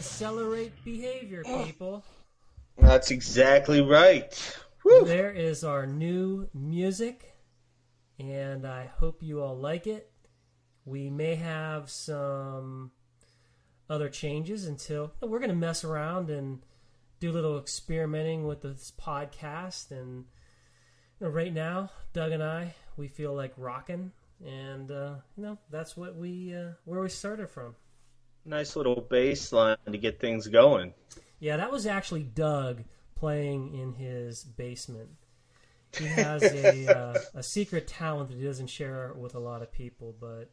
accelerate behavior, people. That's exactly right. Woo. There is our new music, and I hope you all like it. We may have some other changes until we're going to mess around and do a little experimenting with this podcast. And you know, right now, Doug and I, we feel like rocking, and uh, you know that's what we uh, where we started from. Nice little bass line to get things going. Yeah, that was actually Doug playing in his basement. He has a uh, a secret talent that he doesn't share with a lot of people, but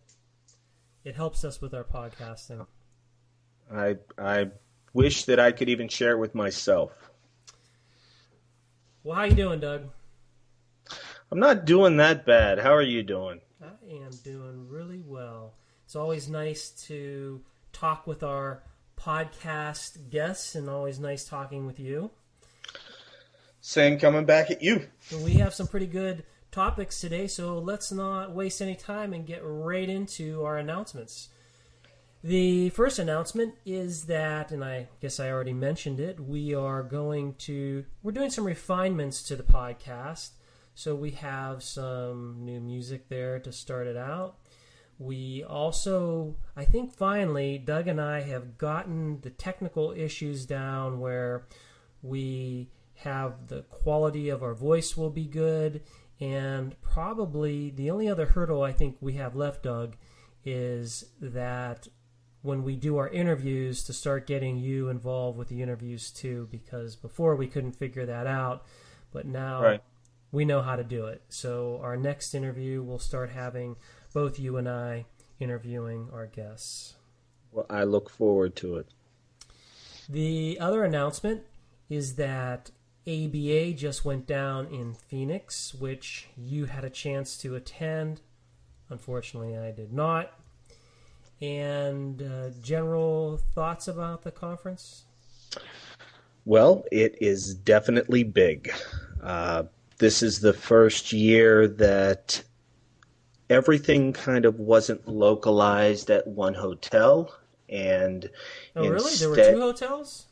it helps us with our podcasting. I I wish that I could even share it with myself. Well, how you doing, Doug? I'm not doing that bad. How are you doing? I am doing really well. It's always nice to talk with our podcast guests, and always nice talking with you. Same coming back at you. We have some pretty good topics today, so let's not waste any time and get right into our announcements. The first announcement is that, and I guess I already mentioned it, we are going to, we're doing some refinements to the podcast. So we have some new music there to start it out. We also, I think finally, Doug and I have gotten the technical issues down where we have the quality of our voice will be good. And probably the only other hurdle I think we have left, Doug, is that when we do our interviews to start getting you involved with the interviews too, because before we couldn't figure that out, but now Right. we know how to do it. So our next interview, we'll start having both you and I interviewing our guests. Well, I look forward to it. The other announcement is that ABA just went down in Phoenix, which you had a chance to attend. Unfortunately, I did not. And uh, general thoughts about the conference? Well, it is definitely big. Uh, this is the first year that everything kind of wasn't localized at one hotel, and Oh, really? There were two hotels?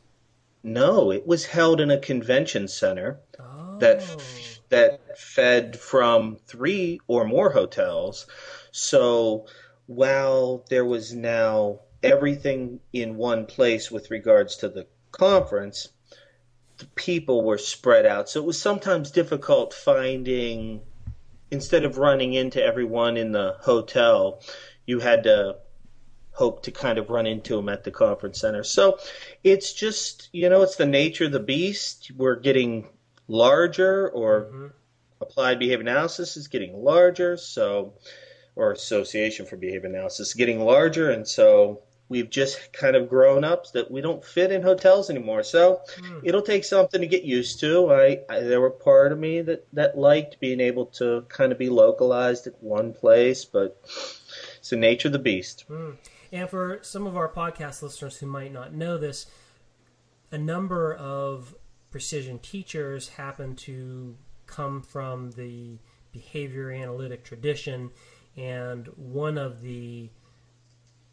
no, it was held in a convention center Oh. that that fed from three or more hotels. So while there was now everything in one place with regards to the conference, the people were spread out. So it was sometimes difficult finding instead of running into everyone in the hotel, you had to hope to kind of run into them at the conference center. So it's just, you know, it's the nature of the beast. We're getting larger or Mhm. applied behavior analysis is getting larger, so or association for behavior analysis is getting larger and so we've just kind of grown up that we don't fit in hotels anymore. So Hmm. it'll take something to get used to. I, I there were part of me that that liked being able to kind of be localized at one place, but it's the nature of the beast. Mm. And for some of our podcast listeners who might not know this, a number of precision teachers happen to come from the behavior analytic tradition, and one of the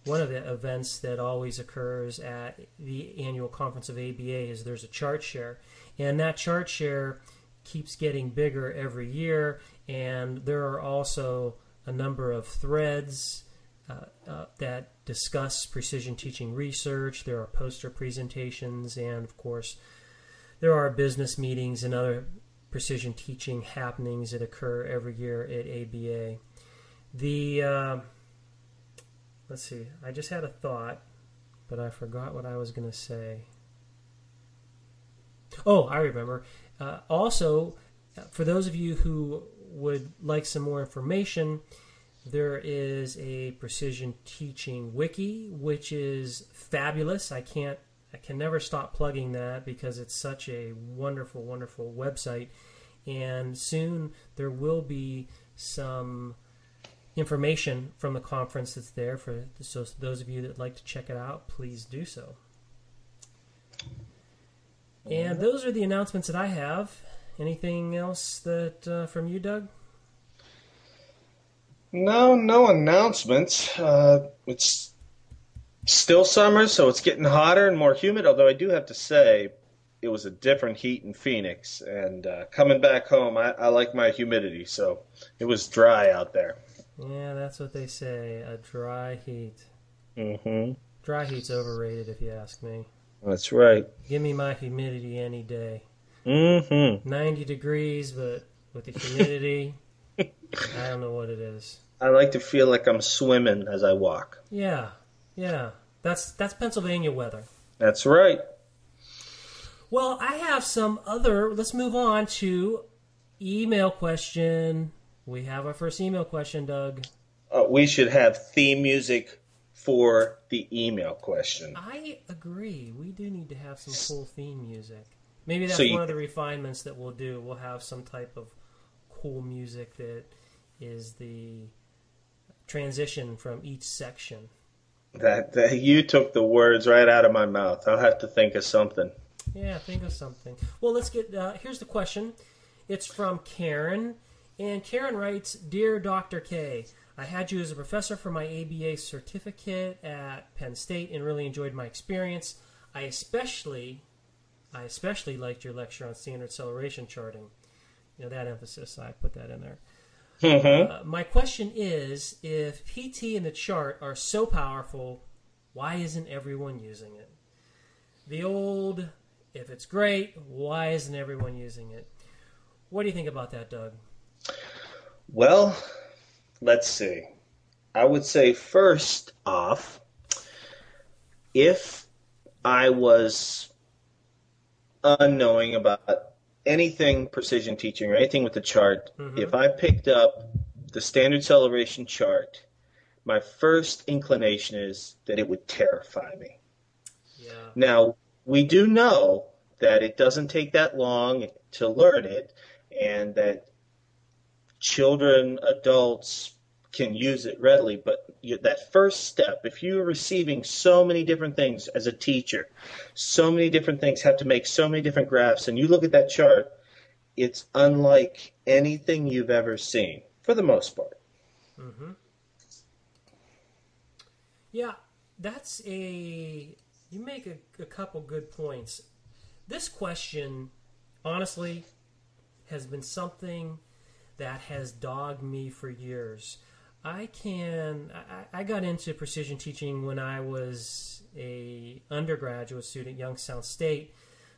one of the events that always occurs at the annual conference of ABA is there's a chart share, and that chart share keeps getting bigger every year, and there are also a number of threads uh, uh, that discuss precision teaching research. There are poster presentations, and of course, there are business meetings and other precision teaching happenings that occur every year at ABA. The uh, let's see, I just had a thought, but I forgot what I was going to say. Oh, I remember. Uh, also, for those of you who would like some more information, there is a precision teaching wiki, which is fabulous. I can't, I can never stop plugging that because it's such a wonderful, wonderful website. And soon there will be some information from the conference that's there for so those of you that like to check it out, please do so. And those are the announcements that I have. Anything else that uh, from you, Doug? No, no announcements. Uh, it's Still summer, so it's getting hotter and more humid. Although I do have to say, it was a different heat in Phoenix, and uh, coming back home, I, I like my humidity, so it was dry out there. Yeah, that's what they say. A dry heat. Mm-hmm. Dry heat's overrated, if you ask me. That's right. Give me my humidity any day. Mm-hmm. 90 degrees, but with the humidity, I don't know what it is. I like to feel like I'm swimming as I walk. Yeah, yeah. That's that's Pennsylvania weather. That's right. Well, I have some other. Let's move on to email question. We have our first email question, Doug. Uh, we should have theme music for the email question. I agree. We do need to have some cool theme music. Maybe that's So you- one of the refinements that we'll do. We'll have some type of cool music that is the transition from each section. That, that you took the words right out of my mouth. I'll have to think of something. Yeah, think of something. Well, let's get. Uh, here's the question. It's from Karen, and Karen writes, "Dear Dr. K, I had you as a professor for my ABA certificate at Penn State, and really enjoyed my experience. I especially, I especially liked your lecture on standard acceleration charting. You know that emphasis. I put that in there." Mm-hmm. Uh, my question is if PT and the chart are so powerful, why isn't everyone using it? The old, if it's great, why isn't everyone using it? What do you think about that, Doug? Well, let's see. I would say first off, if I was unknowing about anything precision teaching or anything with the chart, Mhm. if I picked up the standard acceleration chart, my first inclination is that it would terrify me. Yeah. Now, we do know that it doesn't take that long to learn it and that children, adults can use it readily. But you, that first step, if you're receiving so many different things as a teacher, so many different things have to make so many different graphs, and you look at that chart, it's unlike anything you've ever seen for the most part. Mm-hmm. Yeah, that's a. You make a, a couple good points. This question, honestly, has been something that has dogged me for years. I can. I, I got into precision teaching when I was a undergraduate student at Youngstown State.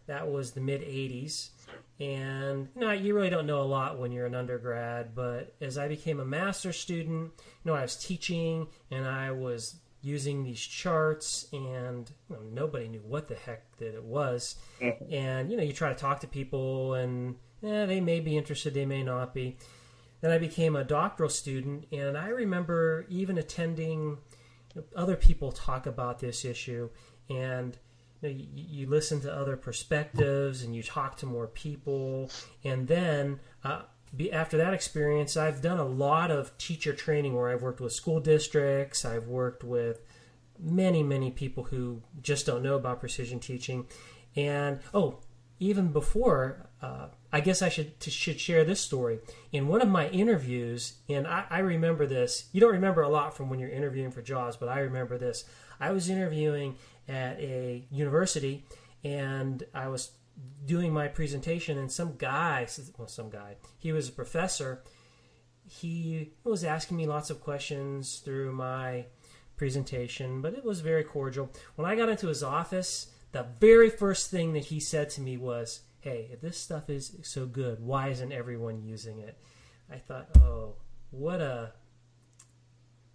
That was the mid '80s, and you know, you really don't know a lot when you're an undergrad. But as I became a master's student, you know, I was teaching and I was using these charts, and you know, nobody knew what the heck that it was. Mm-hmm. And you know, you try to talk to people, and eh, they may be interested, they may not be. Then I became a doctoral student, and I remember even attending other people talk about this issue, and you, know, you, you listen to other perspectives, and you talk to more people, and then uh, be, after that experience, I've done a lot of teacher training where I've worked with school districts, I've worked with many, many people who just don't know about precision teaching, and oh, even before, uh, I guess I should to, should share this story. In one of my interviews, and I, I remember this. You don't remember a lot from when you're interviewing for jobs, but I remember this. I was interviewing at a university, and I was doing my presentation, and some guy, well, some guy, he was a professor. He was asking me lots of questions through my presentation, but it was very cordial. When I got into his office, the very first thing that he said to me was, Hey, if this stuff is so good, why isn't everyone using it? I thought, oh, what a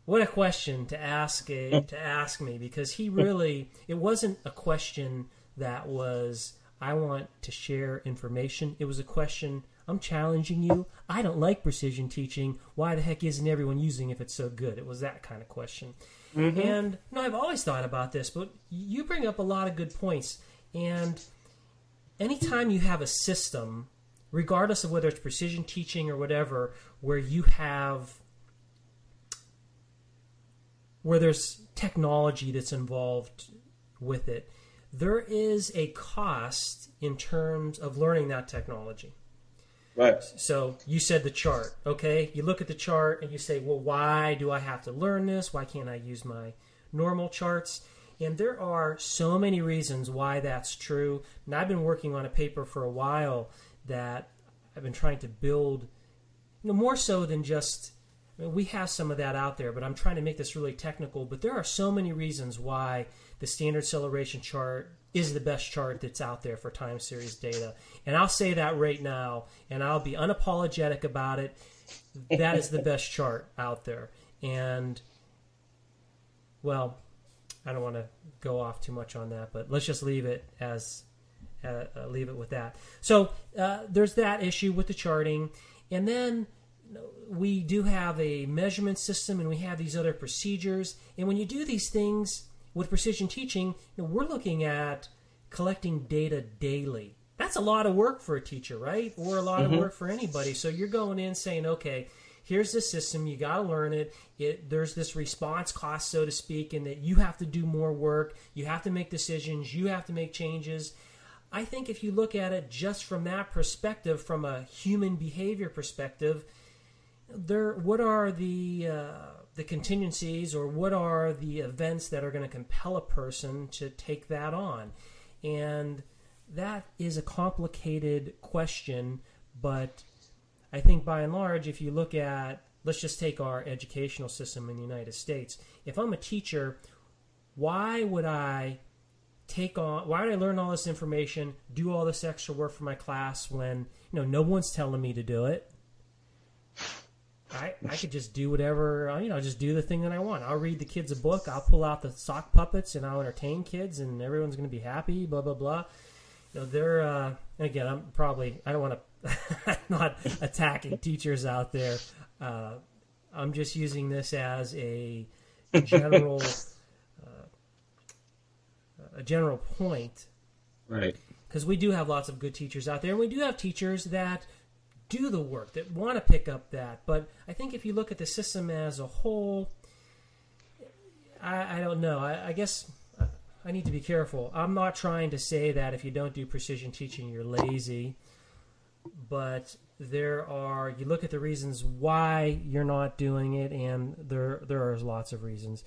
what a question to ask a, to ask me because he really it wasn't a question that was I want to share information. It was a question I'm challenging you. I don't like precision teaching. Why the heck isn't everyone using if it's so good? It was that kind of question. Mm-hmm. And no, I've always thought about this, but you bring up a lot of good points. And anytime you have a system, regardless of whether it's precision teaching or whatever, where you have where there's technology that's involved with it, there is a cost in terms of learning that technology. Right. So you said the chart, okay? You look at the chart and you say, well, why do I have to learn this? Why can't I use my normal charts? And there are so many reasons why that's true. And I've been working on a paper for a while that I've been trying to build, you know, more so than just. I mean, we have some of that out there, but I'm trying to make this really technical. But there are so many reasons why the standard acceleration chart is the best chart that's out there for time series data. And I'll say that right now, and I'll be unapologetic about it. That is the best chart out there. And, well, I don't want to go off too much on that, but let's just leave it as uh, uh, leave it with that. So uh, there's that issue with the charting, and then we do have a measurement system, and we have these other procedures. And when you do these things with precision teaching, you know, we're looking at collecting data daily. That's a lot of work for a teacher, right? Or a lot mm-hmm. of work for anybody. So you're going in saying, okay, here's the system. You got to learn it. it there's this response cost so to speak in that you have to do more work. You have to make decisions. You have to make changes. I think if you look at it just from that perspective from a human behavior perspective there what are the uh, the contingencies or what are the events that are going to compel a person to take that on? And that is a complicated question but I think by and large, if you look at, let's just take our educational system in the United States. If I'm a teacher, why would I take on, why would I learn all this information, do all this extra work for my class when, you know, no one's telling me to do it? I, I could just do whatever, uh, you know, just do the thing that I want. I'll read the kids a book, I'll pull out the sock puppets, and I'll entertain kids, and everyone's going to be happy, blah, blah, blah. Know, they're, uh, again, I'm probably, I don't want to not attacking teachers out there. Uh, I'm just using this as a general uh, a general point, right? Because we do have lots of good teachers out there, and we do have teachers that do the work that want to pick up that. But I think if you look at the system as a whole, I, I don't know. I, I guess I need to be careful. I'm not trying to say that if you don't do precision teaching, you're lazy but there are you look at the reasons why you're not doing it and there there are lots of reasons.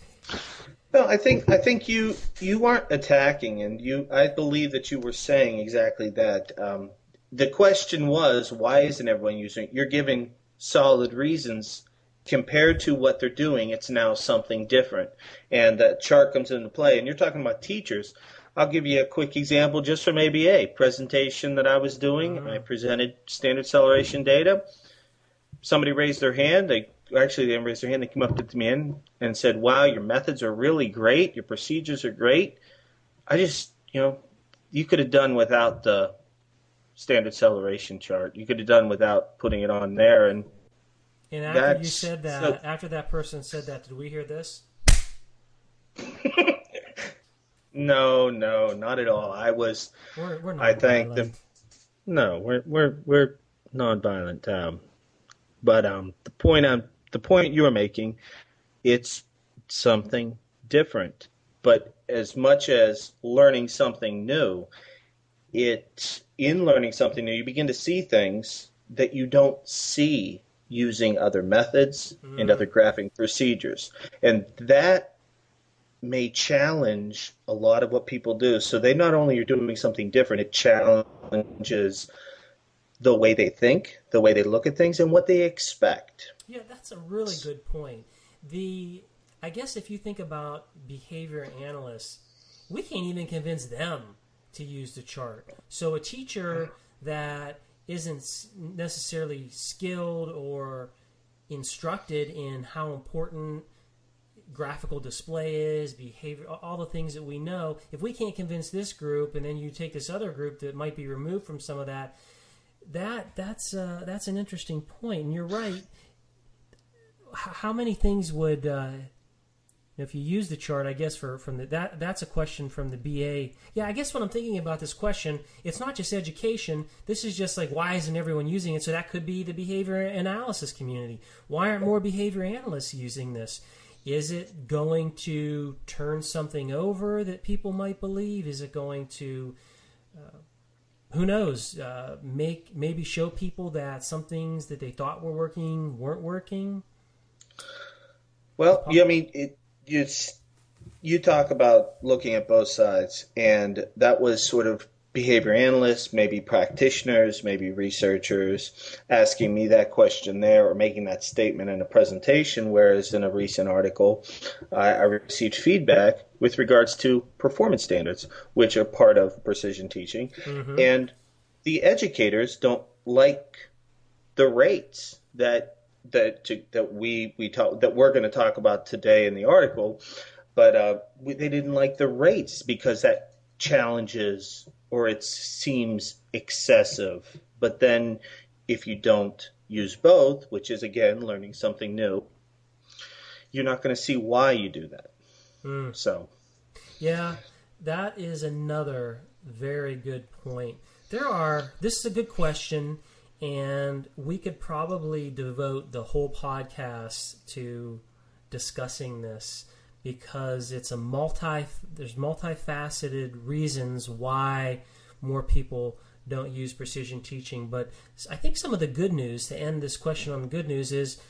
Well i think i think you you aren't attacking and you i believe that you were saying exactly that. Um, the question was why isn't everyone using it? You're giving solid reasons compared to what they're doing it's now something different and that chart comes into play and you're talking about teachers I'll give you a quick example just from ABA presentation that I was doing. Uh-huh. I presented standard acceleration data. Somebody raised their hand. They actually they didn't raise their hand. They came up to me and, and said, "Wow, your methods are really great. Your procedures are great. I just, you know, you could have done without the standard acceleration chart. You could have done without putting it on there." And and after you said that, so, after that person said that, did we hear this? No, no, not at all. I was. We're, we're I think the. No, we're we're we're nonviolent. Um, but um, the point I'm the point you're making, it's something different. But as much as learning something new, it in learning something new, you begin to see things that you don't see using other methods mm. and other graphing procedures, and that may challenge a lot of what people do. So they not only are doing something different, it challenges the way they think, the way they look at things, and what they expect. Yeah, that's a really good point. The I guess if you think about behavior analysts, we can't even convince them to use the chart. So a teacher that isn't necessarily skilled or instructed in how important graphical display is, behavior, all the things that we know. If we can't convince this group, and then you take this other group that might be removed from some of that, that that's uh, that's an interesting point. And you're right. How many things would uh, if you use the chart? I guess for from the, that that's a question from the BA. Yeah, I guess when I'm thinking about this question, it's not just education. This is just like why isn't everyone using it? So that could be the behavior analysis community. Why aren't more behavior analysts using this? Is it going to turn something over that people might believe? Is it going to, uh, who knows, uh, make maybe show people that some things that they thought were working weren't working? Well, yeah, I mean, it, it's you talk about looking at both sides, and that was sort of behavior analysts, maybe practitioners, maybe researchers asking me that question there or making that statement in a presentation. Whereas in a recent article, I, I received feedback with regards to performance standards, which are part of precision teaching. Mm-hmm. And the educators don't like the rates that that to, that we we talk that we're going to talk about today in the article, but uh, we, they didn't like the rates because that challenges or it seems excessive. But then if you don't use both, which is again learning something new, you're not going to see why you do that. Mm. So, yeah, that is another very good point. There are, this is a good question, and we could probably devote the whole podcast to discussing this because it's a multi there's multifaceted reasons why more people don't use precision teaching. But i think some of the good news to end this question on the good news is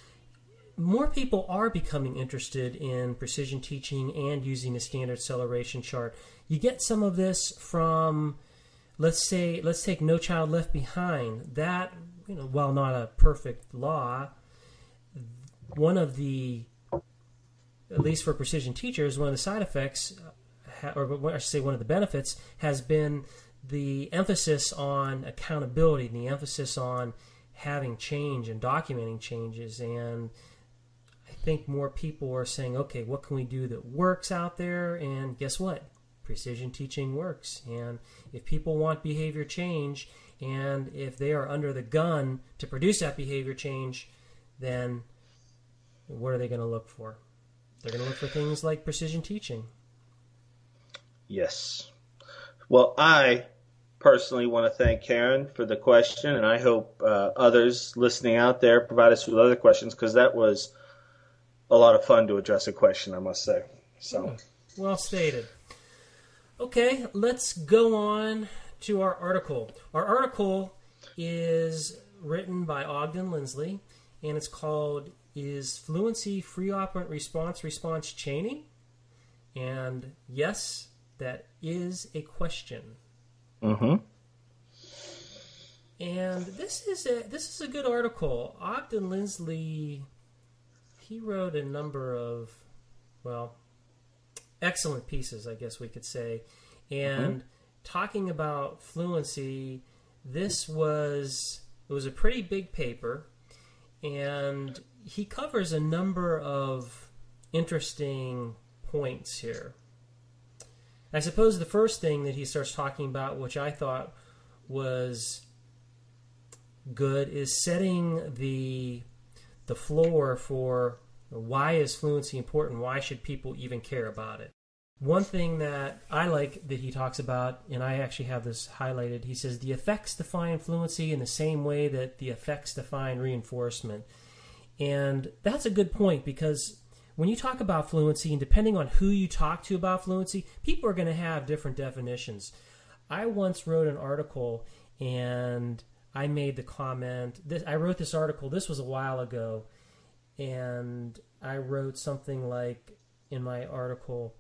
more people are becoming interested in precision teaching and using a standard acceleration chart. You get some of this from let's say let's take no child left behind that you know while not a perfect law one of the at least for precision teachers, one of the side effects, or I should say, one of the benefits, has been the emphasis on accountability and the emphasis on having change and documenting changes. And I think more people are saying, okay, what can we do that works out there? And guess what? Precision teaching works. And if people want behavior change, and if they are under the gun to produce that behavior change, then what are they going to look for? They're going to look for things like precision teaching. Yes. Well, I personally want to thank Karen for the question, and I hope uh, others listening out there provide us with other questions because that was a lot of fun to address a question, I must say. So, hmm. well stated. Okay, let's go on to our article. Our article is written by Ogden Lindsley, and it's called is fluency free operant response response chaining? And yes, that is a question. Mm-hmm. And this is a this is a good article. Ogden Lindsley he wrote a number of well excellent pieces, I guess we could say. And mm-hmm. talking about fluency, this was it was a pretty big paper and he covers a number of interesting points here. I suppose the first thing that he starts talking about, which I thought was good, is setting the the floor for why is fluency important? Why should people even care about it? One thing that I like that he talks about, and I actually have this highlighted, he says the effects define fluency in the same way that the effects define reinforcement. And that's a good point because when you talk about fluency, and depending on who you talk to about fluency, people are going to have different definitions. I once wrote an article and I made the comment. This, I wrote this article. This was a while ago, and I wrote something like in my article,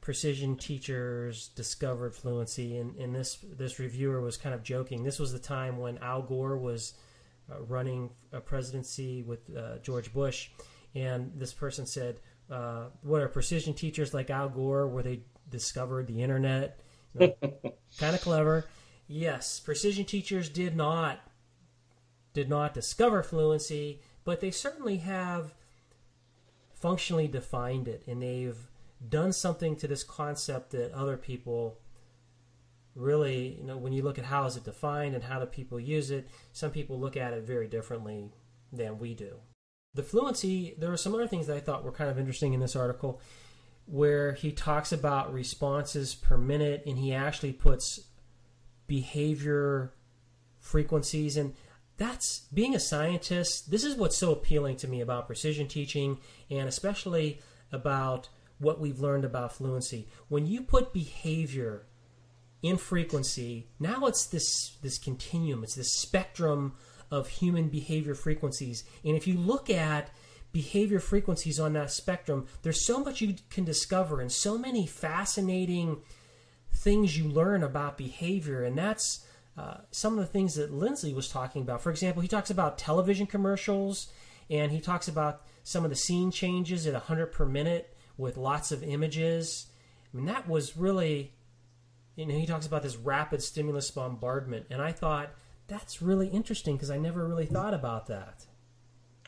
"Precision teachers discovered fluency." And, and this this reviewer was kind of joking. This was the time when Al Gore was uh, running a presidency with uh, George Bush, and this person said, uh, "What are precision teachers like Al Gore, where they discovered the internet?" You know, kind of clever. Yes, precision teachers did not did not discover fluency, but they certainly have functionally defined it, and they've done something to this concept that other people really, you know, when you look at how is it defined and how do people use it, some people look at it very differently than we do. The fluency, there are some other things that I thought were kind of interesting in this article where he talks about responses per minute and he actually puts behavior frequencies and that's being a scientist this is what's so appealing to me about precision teaching and especially about what we've learned about fluency when you put behavior in frequency. Now it's this this continuum. It's this spectrum of human behavior frequencies. And if you look at behavior frequencies on that spectrum, there's so much you can discover and so many fascinating things you learn about behavior. And that's uh, some of the things that Lindsley was talking about. For example, he talks about television commercials and he talks about some of the scene changes at 100 per minute with lots of images. I mean, that was really, you know, he talks about this rapid stimulus bombardment. And I thought, that's really interesting because I never really thought about that.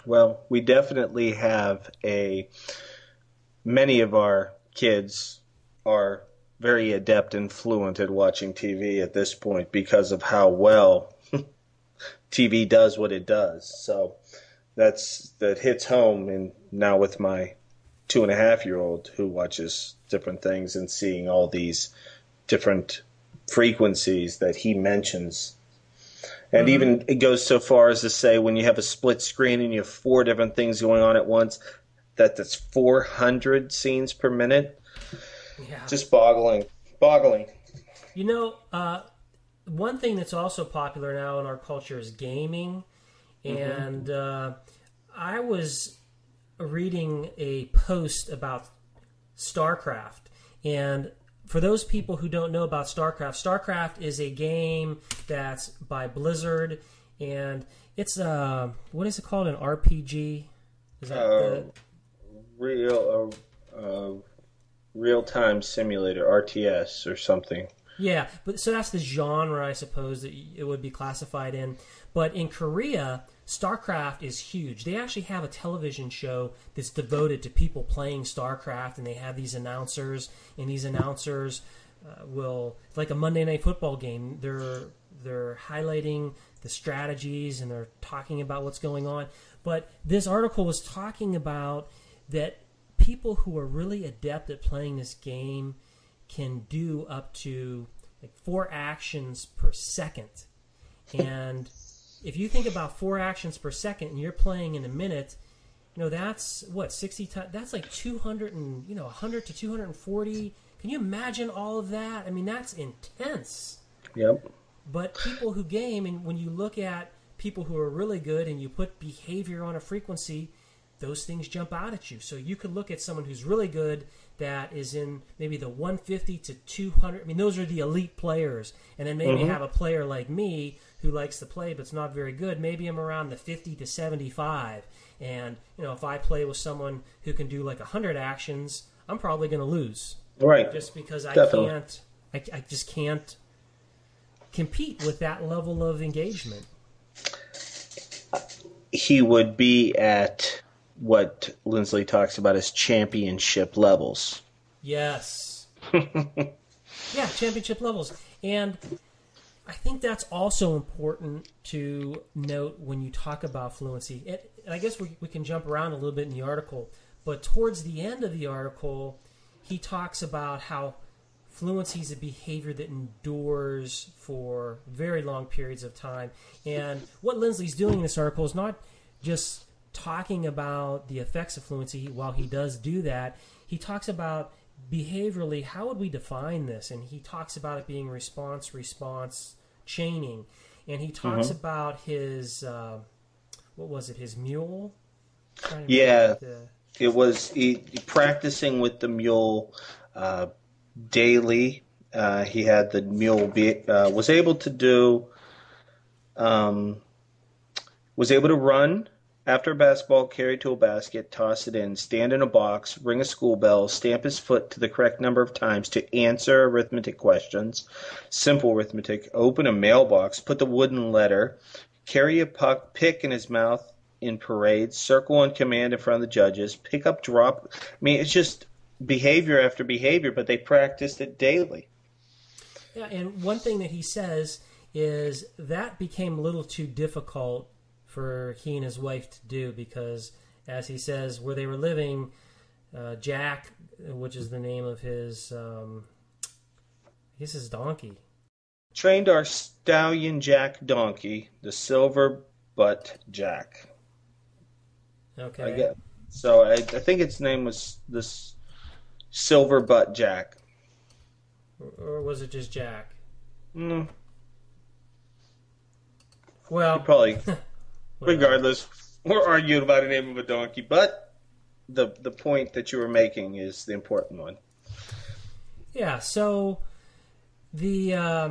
Well, we definitely have a. Many of our kids are very adept and fluent at watching TV at this point because of how well TV does what it does. So that's that hits home, and now with my two and a half year old who watches different things and seeing all these different frequencies that he mentions and mm-hmm. even it goes so far as to say when you have a split screen and you have four different things going on at once, that that's 400 scenes per minute. Yeah. Just boggling. Boggling. You know, uh, one thing that's also popular now in our culture is gaming. Mm-hmm. And uh, I was reading a post about StarCraft. And for those people who don't know about StarCraft, StarCraft is a game that's by Blizzard, and it's uh, what is it called? An RPG? Is that uh, the... real uh, uh, real time simulator RTS or something? Yeah, but so that's the genre I suppose that it would be classified in. But in Korea, StarCraft is huge. They actually have a television show that's devoted to people playing StarCraft, and they have these announcers, and these announcers uh, will like a Monday Night Football game. They're they're highlighting the strategies and they're talking about what's going on. But this article was talking about that people who are really adept at playing this game can do up to like four actions per second, and if you think about four actions per second and you're playing in a minute, you know that's what sixty times. That's like two hundred and you know hundred to two hundred and forty. Can you imagine all of that? I mean, that's intense. Yep. But people who game, and when you look at people who are really good, and you put behavior on a frequency, those things jump out at you. So you could look at someone who's really good that is in maybe the 150 to 200. I mean, those are the elite players. And then maybe mm-hmm. have a player like me who likes to play but's not very good. Maybe I'm around the 50 to 75. And, you know, if I play with someone who can do like 100 actions, I'm probably going to lose. Right. Just because I Definitely. can't, I, I just can't compete with that level of engagement. He would be at what Lindsley talks about as championship levels. Yes. yeah, championship levels. And I think that's also important to note when you talk about fluency. It, and I guess we, we can jump around a little bit in the article, but towards the end of the article, he talks about how fluency is a behavior that endures for very long periods of time. And what Lindsley's doing in this article is not just talking about the effects of fluency while he does do that. He talks about behaviorally, how would we define this? And he talks about it being response response chaining. And he talks mm-hmm. about his, uh, what was it, his mule? Yeah. The... It was he, practicing with the mule uh, daily. Uh, he had the mule be, uh, was able to do um, was able to run after a basketball, carry to a basket, toss it in, stand in a box, ring a school bell, stamp his foot to the correct number of times to answer arithmetic questions, simple arithmetic, open a mailbox, put the wooden letter, carry a puck, pick in his mouth in parades, circle on command in front of the judges, pick up, drop. I mean, it's just behavior after behavior, but they practiced it daily. Yeah, and one thing that he says is that became a little too difficult for he and his wife to do because, as he says, where they were living, uh, Jack, which is the name of his, um, I guess his donkey. Trained our stallion Jack donkey, the silver butt Jack. Okay. I get, so I, I think its name was this silver butt Jack. Or was it just Jack? Mm. Well, probably Regardless, we're arguing about the name of a donkey, but the the point that you were making is the important one. Yeah. So the uh,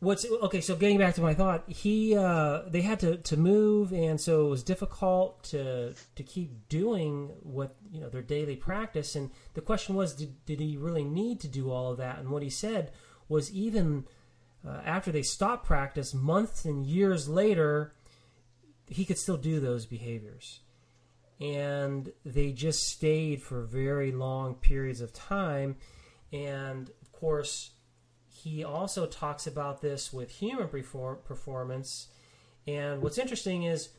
what's okay? So getting back to my thought, he uh, they had to, to move, and so it was difficult to to keep doing what you know their daily practice. And the question was, did did he really need to do all of that? And what he said was, even uh, after they stopped practice, months and years later, he could still do those behaviors. And they just stayed for very long periods of time. And of course, he also talks about this with human perform- performance. And what's interesting is,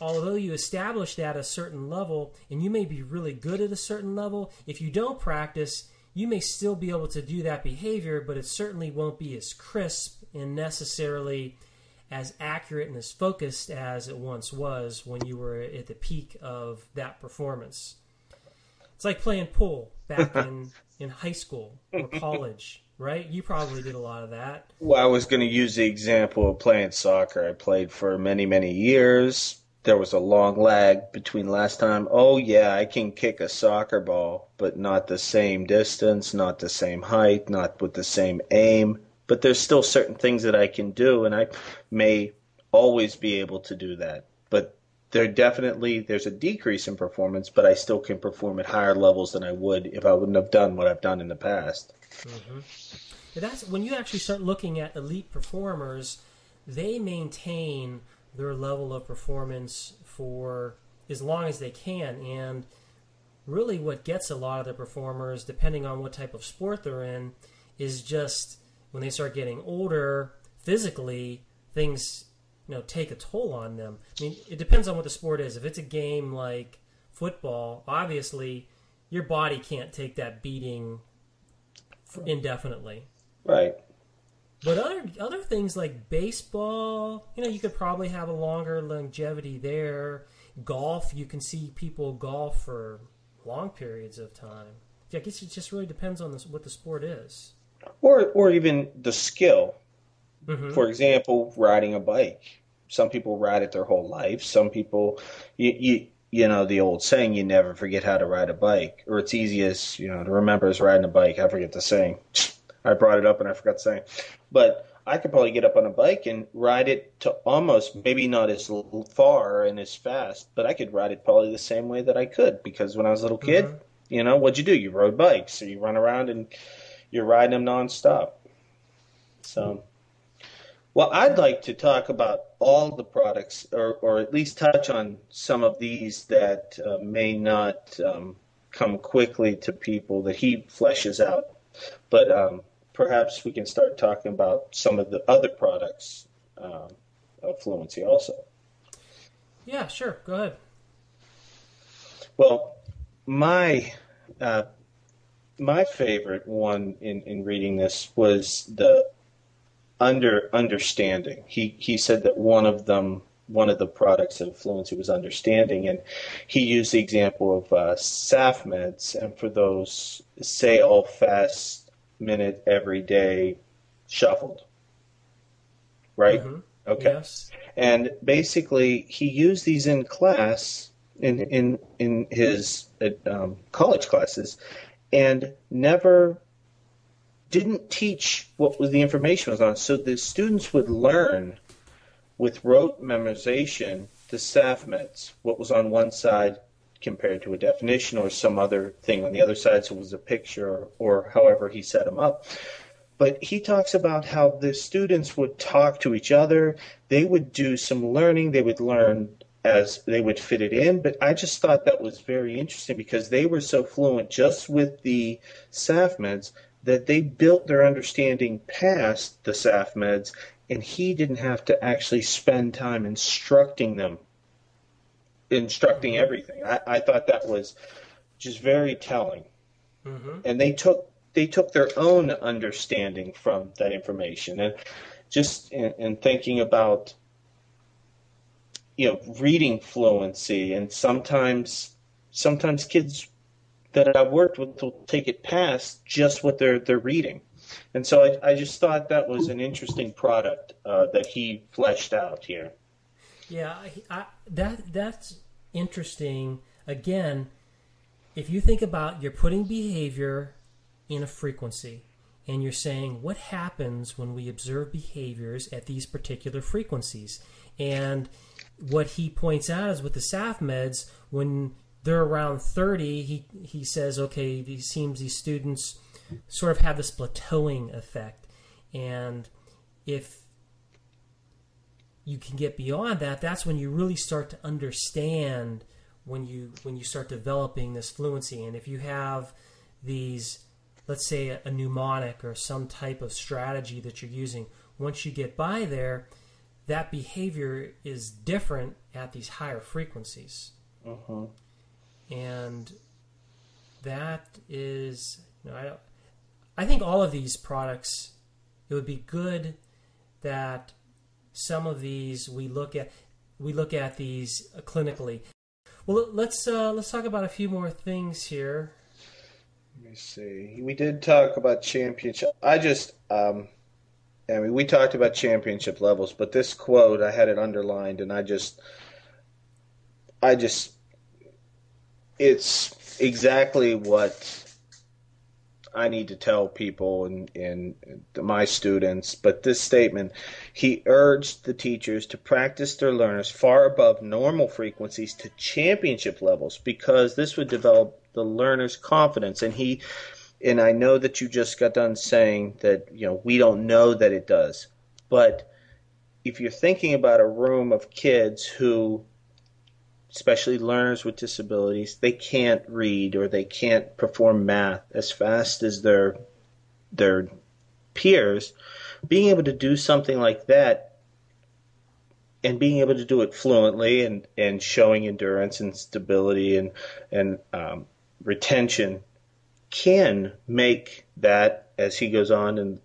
although you establish that a certain level, and you may be really good at a certain level, if you don't practice, you may still be able to do that behavior, but it certainly won't be as crisp and necessarily as accurate and as focused as it once was when you were at the peak of that performance. It's like playing pool back in, in high school or college right? You probably did a lot of that. Well, I was going to use the example of playing soccer. I played for many, many years. There was a long lag between last time. Oh, yeah, I can kick a soccer ball, but not the same distance, not the same height, not with the same aim. But there's still certain things that I can do, and I may always be able to do that. But there definitely there's a decrease in performance, but I still can perform at higher levels than I would if I wouldn't have done what I've done in the past. Mm-hmm. That's when you actually start looking at elite performers. They maintain their level of performance for as long as they can, and really, what gets a lot of the performers, depending on what type of sport they're in, is just when they start getting older physically, things you know take a toll on them. I mean, it depends on what the sport is. If it's a game like football, obviously your body can't take that beating indefinitely. Right. But other other things like baseball, you know, you could probably have a longer longevity there. Golf, you can see people golf for long periods of time. I guess it just really depends on this, what the sport is, or or even the skill. Mm-hmm. For example, riding a bike. Some people ride it their whole life. Some people, you, you you know the old saying, you never forget how to ride a bike, or it's easiest you know to remember is riding a bike. I forget the saying. I brought it up and I forgot to say. But I could probably get up on a bike and ride it to almost maybe not as far and as fast, but I could ride it probably the same way that I could because when I was a little kid, mm-hmm. you know, what'd you do? You rode bikes, so you run around and you're riding them nonstop. So, well, I'd like to talk about all the products, or or at least touch on some of these that uh, may not um, come quickly to people that he fleshes out. But um, perhaps we can start talking about some of the other products um, of Fluency also. Yeah, sure. Go ahead. Well, my uh, my favorite one in, in reading this was the under understanding. He he said that one of them one of the products of fluency was understanding, and he used the example of uh, SAFMEDS, and for those say all fast minute every day shuffled. Right? Mm-hmm. Okay. Yes. And basically, he used these in class in in in his um, college classes, and never didn't teach what was the information was on. So the students would learn with rote memorization the SAFMEDS, what was on one side, compared to a definition or some other thing on the other side, so it was a picture or, or however he set them up. But he talks about how the students would talk to each other, they would do some learning, they would learn as they would fit it in. But I just thought that was very interesting because they were so fluent just with the SAFMEDS that they built their understanding past the SAFMEDS, and he didn't have to actually spend time instructing them instructing everything. I, I thought that was just very telling. Mm-hmm. And they took they took their own understanding from that information, and just in, in thinking about you know reading fluency, and sometimes sometimes kids that I've worked with will take it past just what they're they're reading. And so I, I just thought that was an interesting product uh, that he fleshed out here. Yeah, I, I, that that's interesting. Again, if you think about you're putting behavior in a frequency, and you're saying what happens when we observe behaviors at these particular frequencies, and what he points out is with the SAFMEDS, when they're around 30, he he says, okay, it seems these students sort of have this plateauing effect, and if you can get beyond that, that's when you really start to understand when you when you start developing this fluency. And if you have these, let's say a, a mnemonic or some type of strategy that you're using, once you get by there, that behavior is different at these higher frequencies. Mm-hmm. And that is, you know, I, I think all of these products, it would be good that some of these we look at we look at these clinically. Well, let's uh, let's talk about a few more things here. Let me see. We did talk about championship. I just, um, I mean, we talked about championship levels, but this quote I had it underlined, and I just, I just, it's exactly what I need to tell people and, and my students, but this statement, he urged the teachers to practice their learners far above normal frequencies to championship levels because this would develop the learner's confidence. And he, and I know that you just got done saying that, you know, we don't know that it does, but if you're thinking about a room of kids who especially learners with disabilities, they can't read or they can't perform math as fast as their their peers. Being able to do something like that and being able to do it fluently and, and showing endurance and stability and and um, retention can make that, as he goes on, and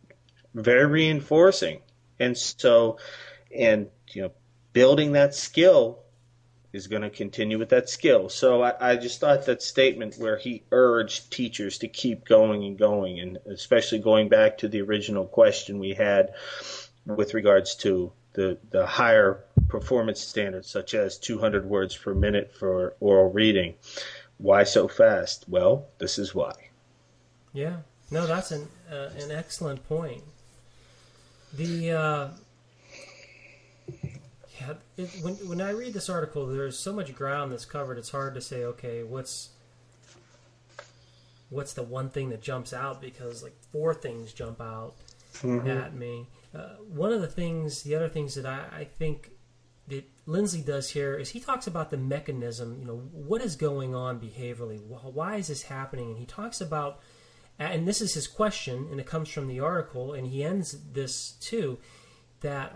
very reinforcing. And so, and you know, building that skill is going to continue with that skill. So I, I, just thought that statement where he urged teachers to keep going and going, and especially going back to the original question we had with regards to the, the higher performance standards, such as 200 words per minute for oral reading. Why so fast? Well, this is why. Yeah, no, that's an uh, an excellent point. The uh, yeah, it, when when I read this article, there's so much ground that's covered. It's hard to say, okay, what's what's the one thing that jumps out because like four things jump out mm-hmm. at me. Uh, one of the things, the other things that I, I think that Lindsley does here is he talks about the mechanism. You know, what is going on behaviorally? Why is this happening? And he talks about, and this is his question, and it comes from the article, and he ends this too, that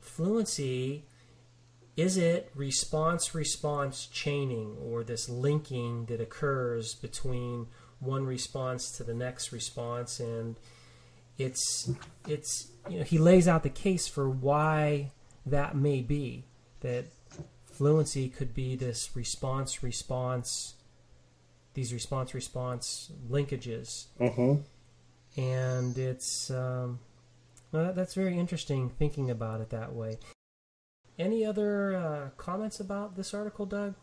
fluency is it response response chaining or this linking that occurs between one response to the next response and it's it's you know he lays out the case for why that may be that fluency could be this response response these response response linkages mm-hmm. and it's um, well, that's very interesting thinking about it that way. Any other uh, comments about this article, Doug?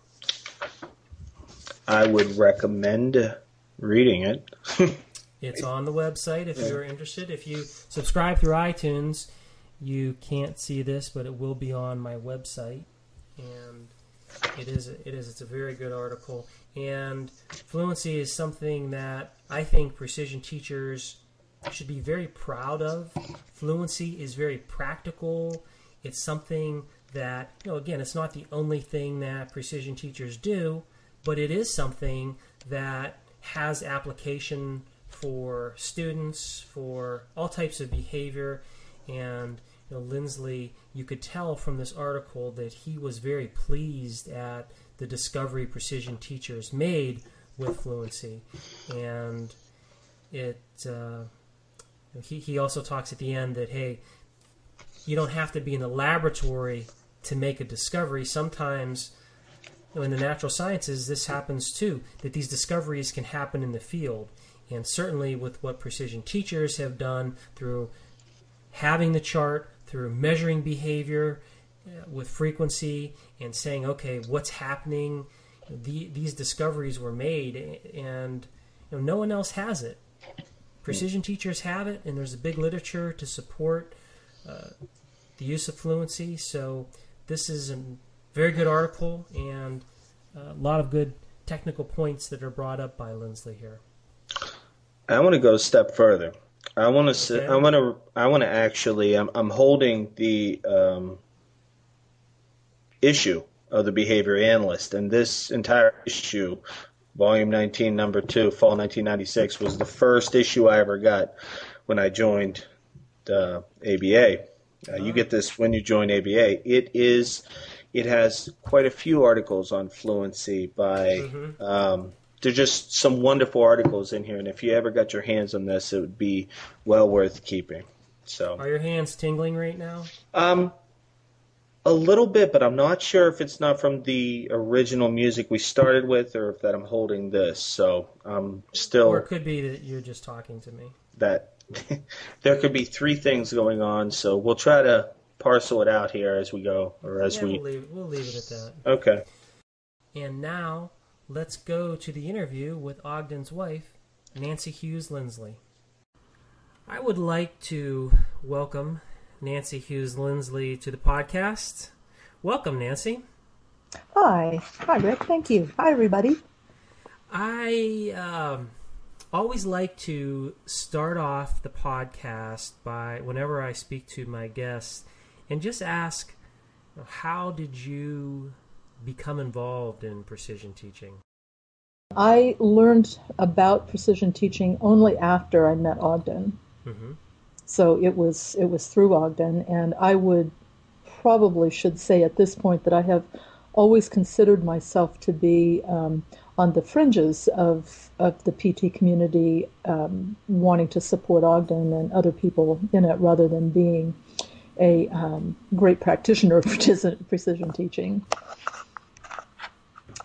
I would recommend reading it. it's on the website if you're interested. If you subscribe through iTunes, you can't see this, but it will be on my website, and it is it is it's a very good article. And fluency is something that I think precision teachers should be very proud of. Fluency is very practical. It's something that, you know, again, it's not the only thing that precision teachers do, but it is something that has application for students, for all types of behavior. And, you know, Lindsley, you could tell from this article that he was very pleased at the discovery precision teachers made with fluency. And it, uh, he, he also talks at the end that, hey, you don't have to be in the laboratory to make a discovery. Sometimes in the natural sciences, this happens too, that these discoveries can happen in the field. And certainly with what precision teachers have done through having the chart, through measuring behavior, with frequency and saying, okay, what's happening? The, these discoveries were made, and you know, no one else has it. Precision teachers have it, and there's a big literature to support uh, the use of fluency. So this is a very good article and a lot of good technical points that are brought up by Lindsley here. I want to go a step further. I want to. Okay. I want to. I want to actually. I'm. I'm holding the um, issue of the behavior analyst, and this entire issue, volume 19, number two, fall 1996, was the first issue I ever got when I joined the ABA. Uh, you get this when you join ABA. It is. It has quite a few articles on fluency by. Mm-hmm. Um, there's just some wonderful articles in here, and if you ever got your hands on this, it would be well worth keeping. So, are your hands tingling right now? Um, a little bit, but I'm not sure if it's not from the original music we started with, or if that I'm holding this. So I'm still. Or it could be that you're just talking to me. That there could be three things going on, so we'll try to parcel it out here as we go, or as yeah, we. We'll leave, we'll leave it at that. Okay. And now let's go to the interview with Ogden's wife, Nancy Hughes Lindsley. I would like to welcome Nancy Hughes Lindsley to the podcast. Welcome, Nancy. Hi. Hi, Rick. Thank you. Hi, everybody. I um, always like to start off the podcast by whenever I speak to my guests and just ask how did you become involved in precision teaching? I learned about precision teaching only after I met Ogden. Mm-hmm. So it was it was through Ogden, and I would probably should say at this point that I have always considered myself to be um, on the fringes of of the PT community, um, wanting to support Ogden and other people in it, rather than being a um, great practitioner of precision teaching.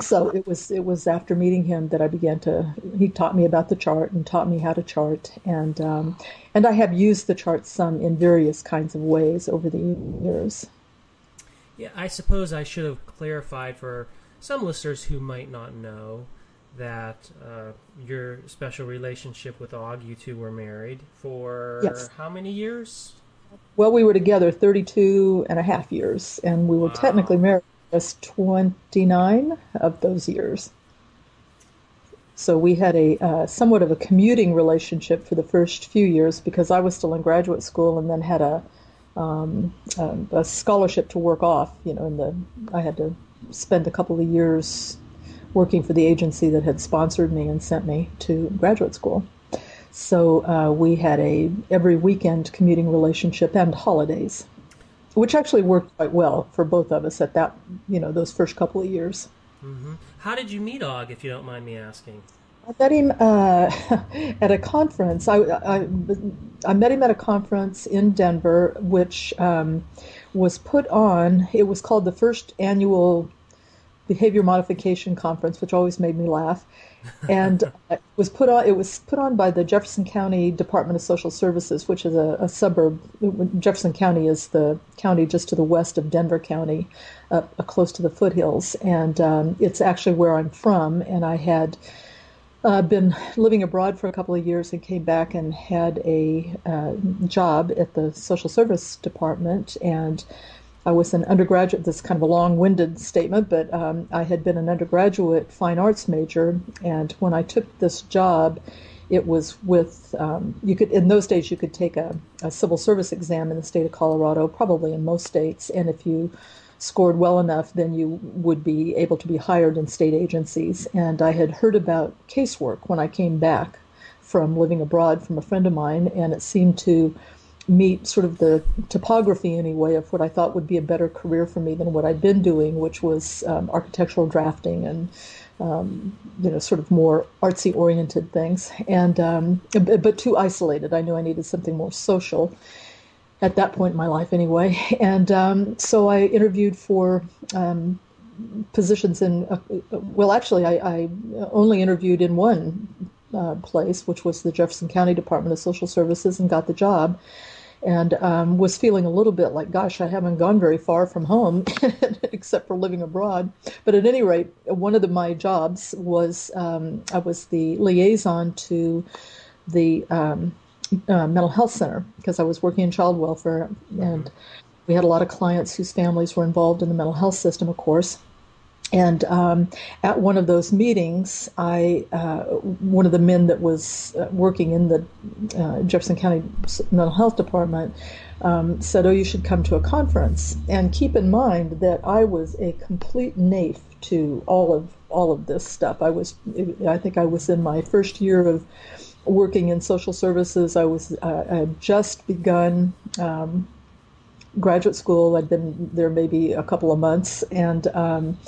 So it was it was after meeting him that I began to. He taught me about the chart and taught me how to chart, and um, and I have used the chart some in various kinds of ways over the years. Yeah, I suppose I should have clarified for some listeners who might not know that uh, your special relationship with Og, you two were married for yes. how many years? Well, we were together 32 and a half years, and we were wow. technically married just 29 of those years. So we had a uh, somewhat of a commuting relationship for the first few years because I was still in graduate school and then had a um, um, a scholarship to work off. You know, in the I had to spend a couple of years working for the agency that had sponsored me and sent me to graduate school. So uh, we had a every weekend commuting relationship and holidays, which actually worked quite well for both of us at that you know those first couple of years. Mm-hmm. How did you meet Og, if you don't mind me asking? I met him uh, at a conference. I, I, I, met him at a conference in Denver, which um, was put on. It was called the first annual behavior modification conference, which always made me laugh. And it was put on. It was put on by the Jefferson County Department of Social Services, which is a, a suburb. Jefferson County is the county just to the west of Denver County, uh, close to the foothills, and um, it's actually where I'm from. And I had. Uh, been living abroad for a couple of years and came back and had a uh, job at the social service department and I was an undergraduate. This is kind of a long-winded statement, but um, I had been an undergraduate fine arts major, and when I took this job, it was with um, you could in those days you could take a, a, civil service exam in the state of Colorado, probably in most states, and if you scored well enough, then you would be able to be hired in state agencies. And I had heard about casework when I came back from living abroad from a friend of mine, and it seemed to meet sort of the topography anyway of what I thought would be a better career for me than what I'd been doing, which was um, architectural drafting and um, you know sort of more artsy oriented things, and um, but too isolated. I knew I needed something more social at that point in my life anyway, and um, so I interviewed for. Um, positions in uh, well actually I, I only interviewed in one uh, place which was the jefferson county department of social services and got the job and um, was feeling a little bit like, gosh, I haven't gone very far from home, except for living abroad. But at any rate, one of the, my jobs was um, I was the liaison to the um, uh, mental health center because I was working in child welfare, and we had a lot of clients whose families were involved in the mental health system, of course. And um, at one of those meetings, I uh, one of the men that was uh, working in the uh, Jefferson County Mental Health Department um, said, "Oh, you should come to a conference." And keep in mind that I was a complete naif to all of all of this stuff. I was, I think, I was in my first year of working in social services. I was uh, I had just begun. Um, graduate school. I'd been there maybe a couple of months, and um,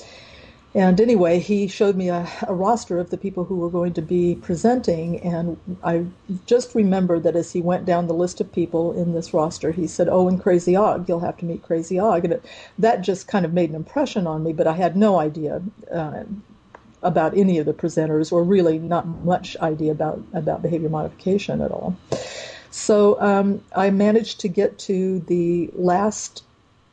and anyway, he showed me a, a, roster of the people who were going to be presenting, and I just remember that as he went down the list of people in this roster, he said, "Oh, and Crazy Og, you'll have to meet Crazy Og," and it, that just kind of made an impression on me. But I had no idea uh, about any of the presenters, or really not much idea about about behavior modification at all. So um, I managed to get to the last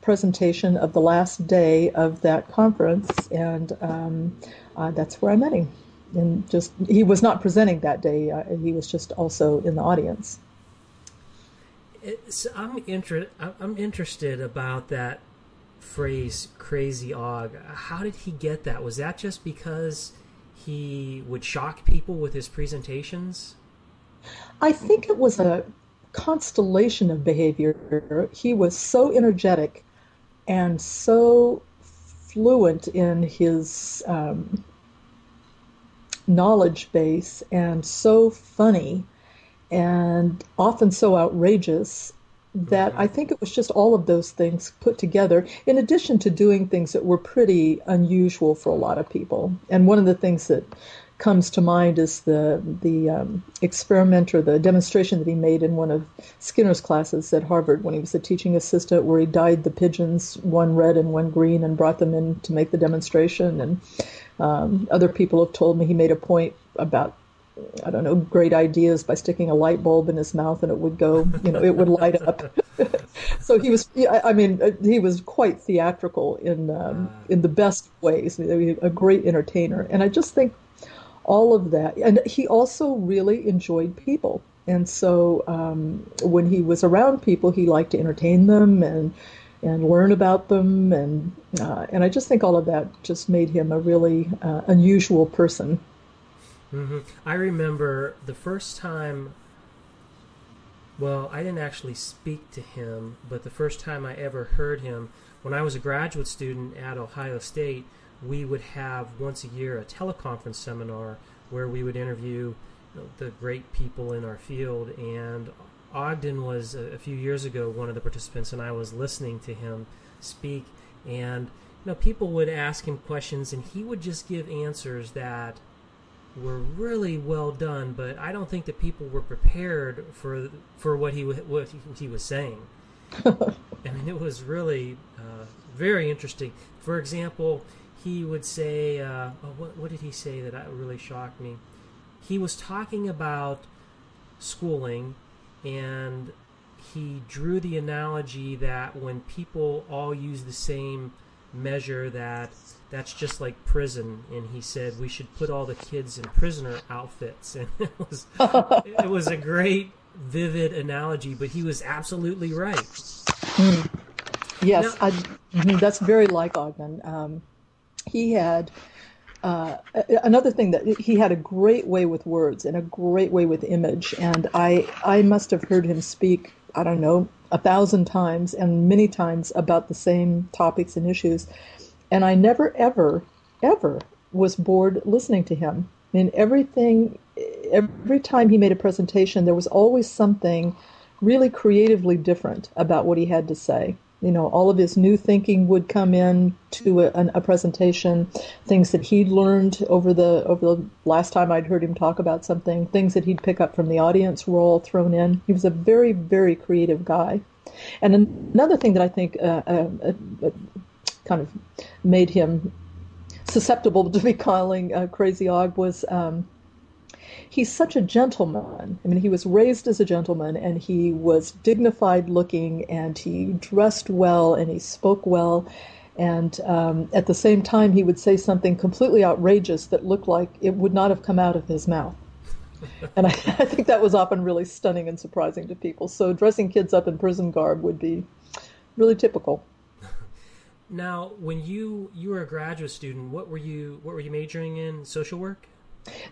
presentation of the last day of that conference, and um, uh, that's where I met him. And just he was not presenting that day; uh, he was just also in the audience. It's, I'm inter- I'm interested about that phrase "crazy og." How did he get that? Was that just because he would shock people with his presentations? I think it was a constellation of behavior. He was so energetic and so fluent in his um, knowledge base and so funny and often so outrageous that mm-hmm. I think it was just all of those things put together, in addition to doing things that were pretty unusual for a lot of people. And one of the things that comes to mind is the the um, experiment or the demonstration that he made in one of Skinner's classes at Harvard when he was a teaching assistant, where he dyed the pigeons one red and one green and brought them in to make the demonstration. And um, other people have told me he made a point about I don't know, great ideas by sticking a light bulb in his mouth and it would go, you know, it would light up. so he was, I mean, uh, he was quite theatrical in um, in the best ways. A great entertainer, and I just think all of that. And he also really enjoyed people. And so um, when he was around people, he liked to entertain them and and learn about them. And uh, and I just think all of that just made him a really uh, unusual person. Mm-hmm. I remember the first time. Well, I didn't actually speak to him, but the first time I ever heard him, when I was a graduate student at Ohio State, we would have once a year a teleconference seminar where we would interview you know, the great people in our field. And Ogden was a, a, few years ago one of the participants, and I was listening to him speak. And you know, people would ask him questions, and he would just give answers that were really well done. But I don't think that people were prepared for for what he what he was saying. I mean, it was really uh, very interesting. For example, he would say, uh, oh, what, what did he say that really shocked me? He was talking about schooling, and he drew the analogy that when people all use the same measure, that that's just like prison. And he said we should put all the kids in prisoner outfits, and it was it was a great, vivid analogy. But he was absolutely right. Mm. Yes, now, I, mm-hmm, that's very like Ogden. Um, he had uh, another thing that he had a great way with words and a great way with image, and I I must have heard him speak I don't know a thousand times and many times about the same topics and issues, and I never ever ever was bored listening to him. I mean everything every time he made a presentation there was always something really creatively different about what he had to say you know, all of his new thinking would come in to a, a, presentation, things that he'd learned over the over the last time I'd heard him talk about something, things that he'd pick up from the audience were all thrown in. He was a very, very creative guy. And another thing that I think uh, uh, uh, kind of made him susceptible to be calling uh, Crazy Og was um, he's such a gentleman. I mean, he was raised as a gentleman, and he was dignified looking, and he dressed well, and he spoke well. And um, at the same time, he would say something completely outrageous that looked like it would not have come out of his mouth. and I, I think that was often really stunning and surprising to people. So dressing kids up in prison garb would be really typical. Now, when you you were a graduate student, what were you what were you majoring in? Social work.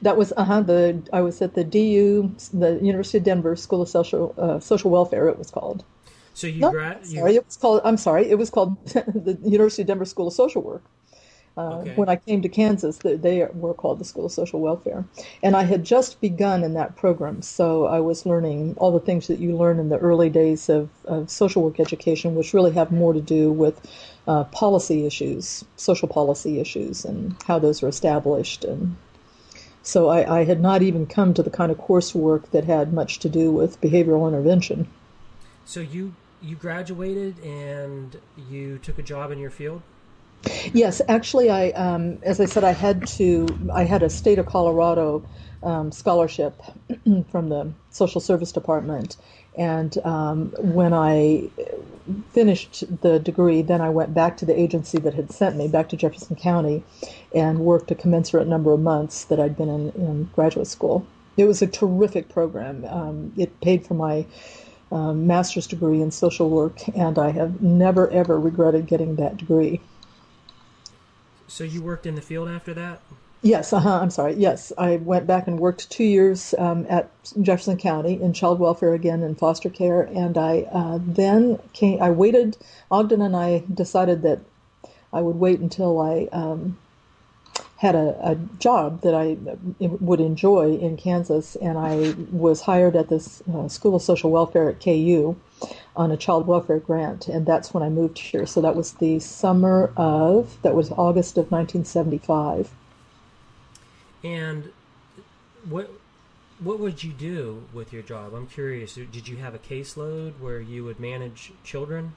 That was uh huh. The I was at the DU, the University of Denver School of Social uh, Social Welfare. It was called. So you, no, gra- you... sorry, it was called. I'm sorry, it was called the University of Denver School of Social Work. Uh, Okay. When I came to Kansas, they, they were called the School of Social Welfare, and I had just begun in that program, so I was learning all the things that you learn in the early days of, of social work education, which really have more to do with uh, policy issues, social policy issues, and how those are established. And so I, I had not even come to the kind of coursework that had much to do with behavioral intervention. So you you graduated and you took a job in your field. Yes, actually, I, um, as I said, I had to. I had a state of Colorado um, scholarship from the social service department, and um, when I finished the degree, then I went back to the agency that had sent me back to Jefferson County, and worked a commensurate number of months that I'd been in, in graduate school. It was a terrific program. Um, it paid for my um, master's degree in social work, and I have never ever regretted getting that degree. So you worked in the field after that. Yes, uh-huh, I'm sorry. Yes, I went back and worked two years um, at Jefferson County in child welfare again in foster care, and I uh, then came. I waited. Ogden and I decided that I would wait until I um, had a, a job that I would enjoy in Kansas, and I was hired at this uh, School of Social Welfare at KU on a child welfare grant, and that's when I moved here. So that was the summer of that was August of 1975. And what what would you do with your job? I'm curious. Did you have a caseload where you would manage children?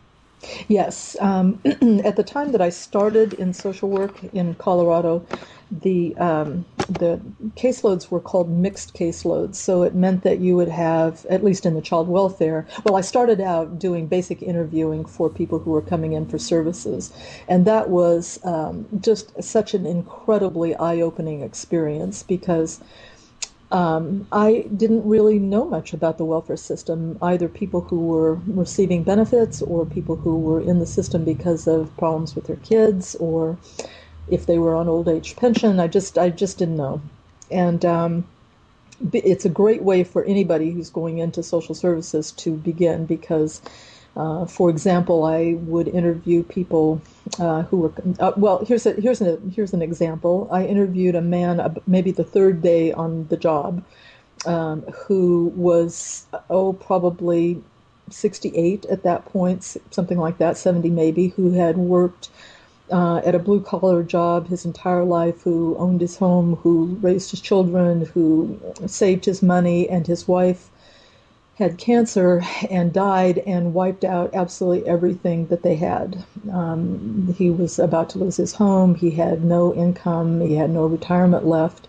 Yes. Um, at the time that I started in social work in Colorado, the um, the caseloads were called mixed caseloads. So it meant that you would have, at least in the child welfare. Well, I started out doing basic interviewing for people who were coming in for services, and that was um, just such an incredibly eye-opening experience because. Um, I didn't really know much about the welfare system, either people who were receiving benefits or people who were in the system because of problems with their kids or if they were on old age pension. I just I just didn't know, and um, it's a great way for anybody who's going into social services to begin because. Uh, for example, I would interview people uh, who were uh, well. Here's a here's a here's an example. I interviewed a man maybe the third day on the job, um, who was oh probably 68 at that point, something like that, 70 maybe, who had worked uh, at a blue collar job his entire life, who owned his home, who raised his children, who saved his money, and his wife had cancer and died and wiped out absolutely everything that they had. Um, he was about to lose his home, he had no income, he had no retirement left,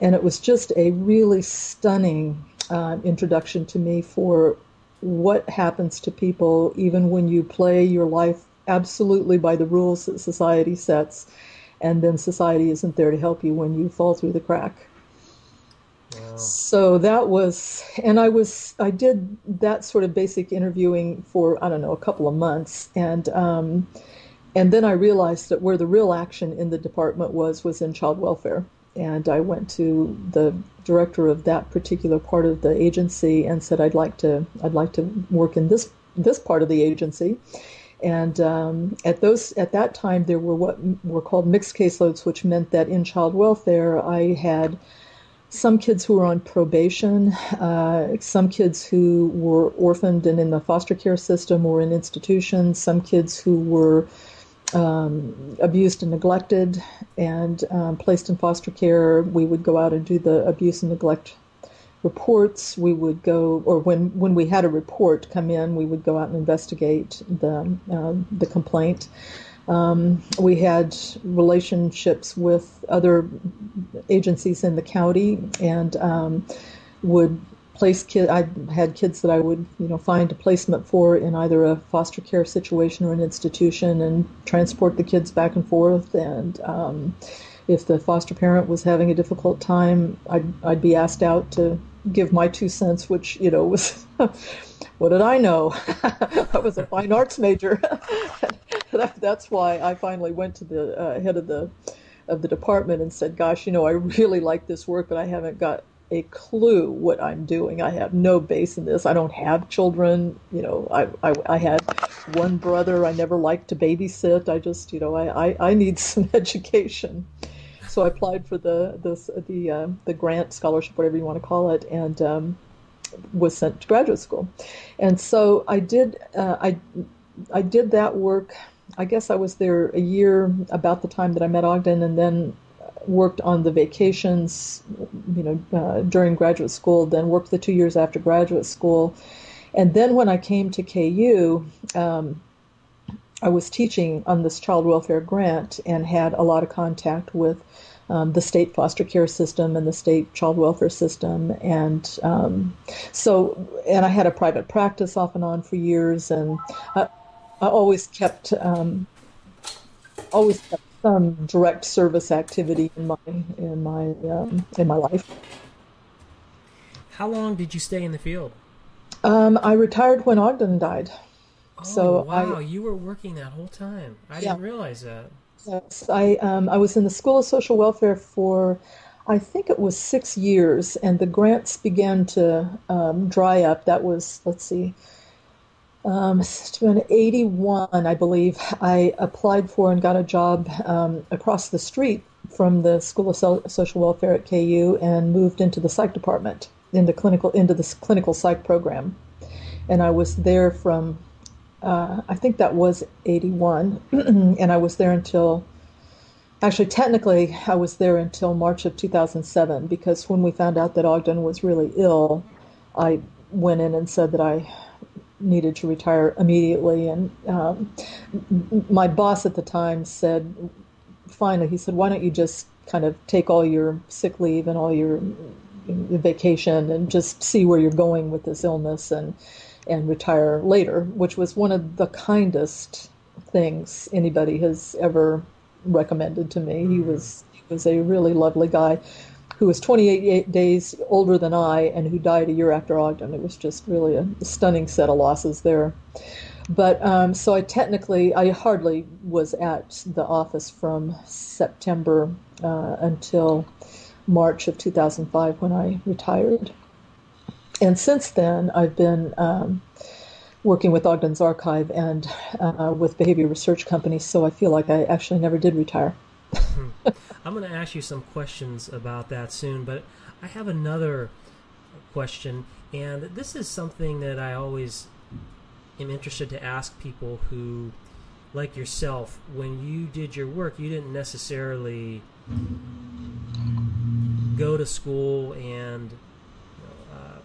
and it was just a really stunning uh, introduction to me for what happens to people even when you play your life absolutely by the rules that society sets, and then society isn't there to help you when you fall through the crack. So that was, and I was, I did that sort of basic interviewing for I don't know a couple of months, and um, and then I realized that where the real action in the department was was in child welfare, and I went to the director of that particular part of the agency and said I'd like to I'd like to work in this this part of the agency. And um, at those at that time, there were what were called mixed caseloads, which meant that in child welfare, I had some kids who were on probation, uh, some kids who were orphaned and in the foster care system or in institutions, some kids who were um, abused and neglected and um, placed in foster care. We would go out and do the abuse and neglect reports. We would go, or when, when we had a report come in, we would go out and investigate the uh, the complaint. Um, we had relationships with other agencies in the county and um, would place kid. I had kids that I would you know find a placement for in either a foster care situation or an institution and transport the kids back and forth and. Um, if the foster parent was having a difficult time, I'd, I'd be asked out to give my two cents, which, you know, was what did I know? I was a fine arts major. that, that's why I finally went to the uh, head of the of the department and said, "Gosh, you know, I really like this work, but I haven't got a clue what I'm doing. I have no base in this. I don't have children. You know, I I, I had one brother. I never liked to babysit. I just, you know, I I, I need some education." So I applied for the the the uh, the grant scholarship, whatever you want to call it, and um, was sent to graduate school. And so I did uh, I I did that work. I guess I was there a year about the time that I met Ogden, and then worked on the vacations, you know, uh, during graduate school. Then worked the two years after graduate school, and then when I came to KU. Um, I was teaching on this child welfare grant and had a lot of contact with um, the state foster care system and the state child welfare system, and um, so and I had a private practice off and on for years, and I, I always kept um, always kept some direct service activity in my in my um, in my life. How long did you stay in the field? Um, I retired when Ogden died. Oh, so wow, I, you were working that whole time. I Yeah. didn't realize that. Yes, I um, I was in the School of Social Welfare for, I think it was six years, and the grants began to um, dry up. That was let's see, um, in '81, I believe. I applied for and got a job um, across the street from the School of so- Social Welfare at KU, and moved into the psych department, into clinical into the clinical psych program, and I was there from uh, I think that was 81, and I was there until, actually, technically, I was there until March of 2007 because when we found out that Ogden was really ill, I went in and said that I needed to retire immediately. And um, my boss at the time said, finally, he said, why don't you just kind of take all your sick leave and all your your vacation and just see where you're going with this illness and and retire later, which was one of the kindest things anybody has ever recommended to me. He was he was a really lovely guy who was 28 days older than I and who died a year after Ogden. It was just really a stunning set of losses there. But um, so I technically, I hardly was at the office from September uh, until March of 2005 when I retired. And since then, I've been um, working with Ogden's Archive and uh, with behavior research companies, so I feel like I actually never did retire. I'm going to ask you some questions about that soon, but I have another question, and this is something that I always am interested to ask people who, like yourself, when you did your work, you didn't necessarily go to school and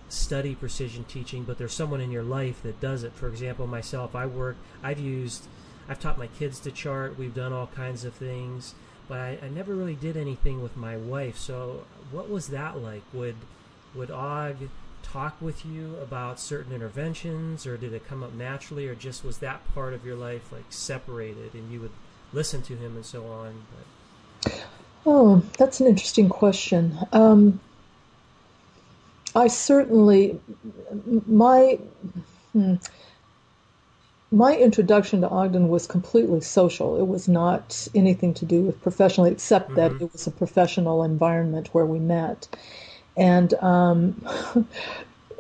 study precision teaching, but there's someone in your life that does it. For example, myself, I work, I've used, I've taught my kids to chart, we've done all kinds of things, but I, I never really did anything with my wife. So, what was that like? Would would Og talk with you about certain interventions, or did it come up naturally, or just was that part of your life like separated, and you would listen to him and so on? But, Oh, that's an interesting question. Um, I certainly, my hmm, my introduction to Ogden was completely social. It was not anything to do with professionally, except that Mhm. it was a professional environment where we met. And um,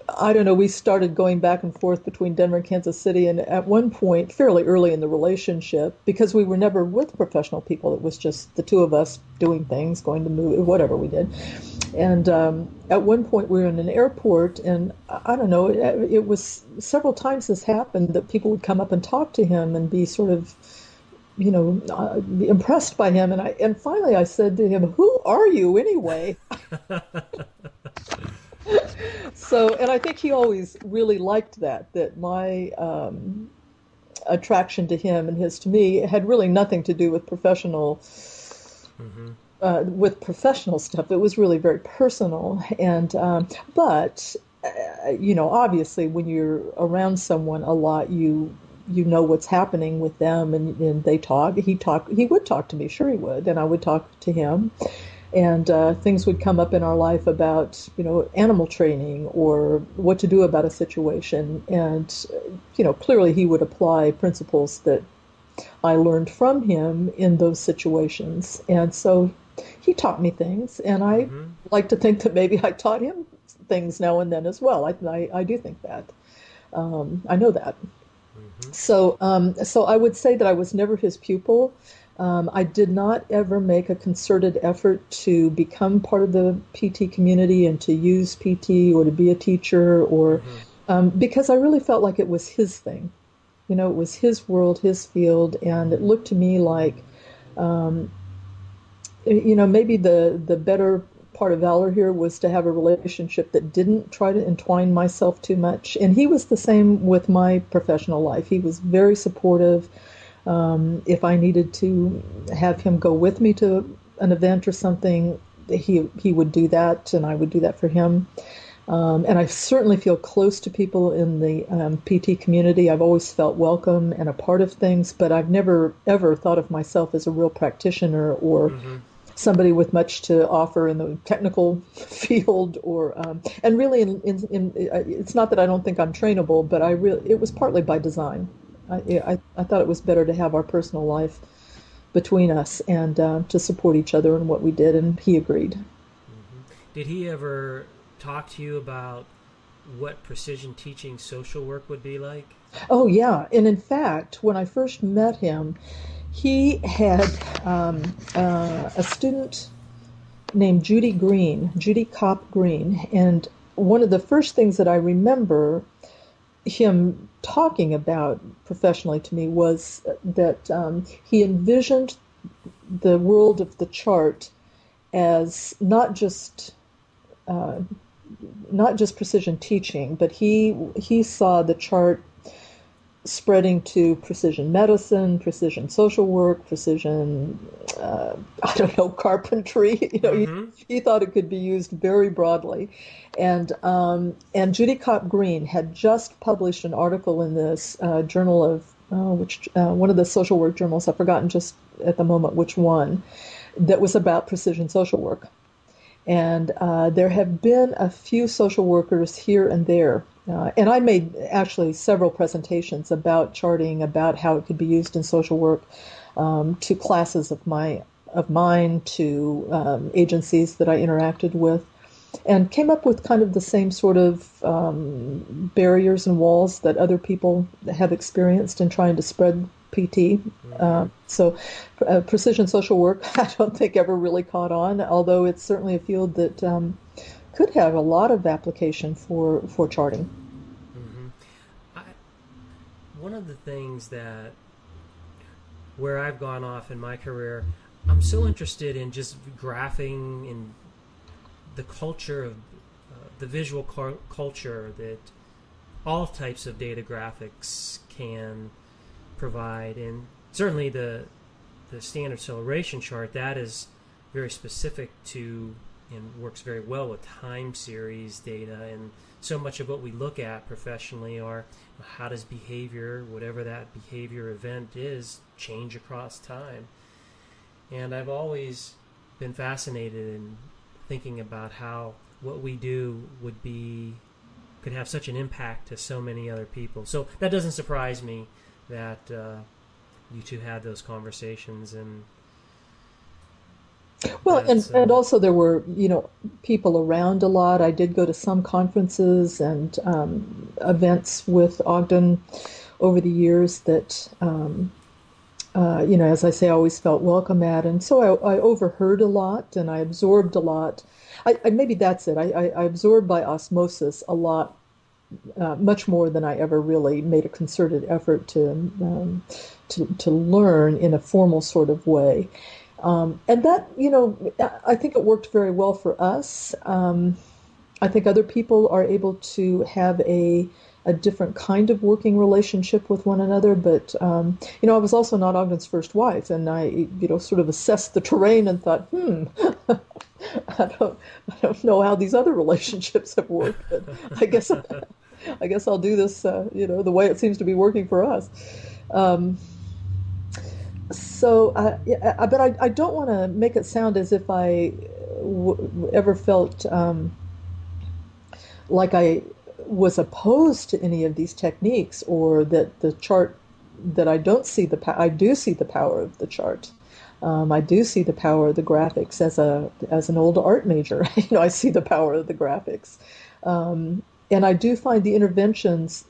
I don't know, we started going back and forth between Denver and Kansas City. And at one point, fairly early in the relationship, because we were never with professional people, it was just the two of us doing things, going to move, whatever we did. And um, at one point, we were in an airport, and I don't know, it, it was several times this happened that people would come up and talk to him and be sort of you know, uh, impressed by him. And I, and finally I said to him, who are you anyway? so, and I think he always really liked that, that my, um, attraction to him and his to me had really nothing to do with professional mm-hmm. uh, with professional stuff. It was really very personal, and um, but uh, you know, obviously, when you're around someone a lot, you you know what's happening with them, and, and they talk. He talk. He would talk to me, sure he would, and I would talk to him and uh, things would come up in our life about you know animal training or what to do about a situation. And you know clearly he would apply principles that i learned from him in those situations. And so he taught me things and i mm-hmm. like to think that maybe i taught him things now and then as well. I, I, I do think that. Um, i know that. Mm-hmm. so um, so i would say that i was never his pupil um, I did not ever make a concerted effort to become part of the PT community and to use PT or to be a teacher or mm-hmm. um, because I really felt like it was his thing. You know, it was his world, his field, and it looked to me like, um, you know, maybe the the better part of valor here was to have a relationship that didn't try to entwine myself too much. And he was the same with my professional life. He was very supportive. Um, if I needed to have him go with me to an event or something, he he would do that, and I would do that for him. Um, and I certainly feel close to people in the um, PT community. I've always felt welcome and a part of things, but I've never ever thought of myself as a real practitioner or mm-hmm. somebody with much to offer in the technical field. Or um, and really, in, in, in, it's not that I don't think I'm trainable, but I really it was partly by design. I, I, I thought it was better to have our personal life between us and uh, to support each other in what we did, and he agreed. Mm-hmm. Did he ever talk to you about what precision teaching social work would be like? Oh, yeah. And in fact, when I first met him, he had um, uh, a student named Judy Green, Judy Kopp Green. And one of the first things that I remember him talking about professionally to me was that um, he envisioned the world of the chart as not just uh, not just precision teaching, but he he saw the chart spreading to precision medicine, precision social work, precision, uh, I don't know, carpentry. You know, mm-hmm. he, he, thought it could be used very broadly. And, um, and Judy Kopp Green had just published an article in this uh, journal of, uh, which uh, one of the social work journals, I've forgotten just at the moment which one, that was about precision social work. And uh, there have been a few social workers here and there. Uh, and I made actually several presentations about charting, about how it could be used in social work, um, to classes of my of mine, to um, agencies that I interacted with, and came up with kind of the same sort of um, barriers and walls that other people have experienced in trying to spread PT. Uh, so, uh, precision social work, I don't think ever really caught on, although it's certainly a field that um, could have a lot of application for, for charting. Mm-hmm. I, one of the things that where I've gone off in my career, I'm so interested in just graphing and the culture of uh, the visual cu- culture that all types of data graphics can provide, and certainly the the standard acceleration chart that is very specific to and works very well with time series data and so much of what we look at professionally are how does behavior whatever that behavior event is change across time? And i've always been fascinated in thinking about how what we do would be could have such an impact to so many other people. So that doesn't surprise me that uh, you two had those conversations and well, and, uh, and also there were, you know, people around a lot. I did go to some conferences and um, events with Ogden over the years that, um, uh, you know, as I say, I always felt welcome at. And so I, I overheard a lot and I absorbed a lot. I, I maybe that's it. I, I, I, absorbed by osmosis a lot, uh, much more than I ever really made a concerted effort to, um, to, to learn in a formal sort of way. Um, and that, you know, I think it worked very well for us. Um, I think other people are able to have a a different kind of working relationship with one another. But um, you know, I was also not Ogden's first wife, and I you know sort of assessed the terrain and thought, hmm. I don't, I don't know how these other relationships have worked, but I guess, I guess I'll do this, uh, you know, the way it seems to be working for us. Um, so, yeah, but I, I don't want to make it sound as if I w- ever felt um, like I was opposed to any of these techniques or that the chart that I don't see the I do see the power of the chart. Um, I do see the power of the graphics as a as an old art major. you know, I see the power of the graphics, um, and I do find the interventions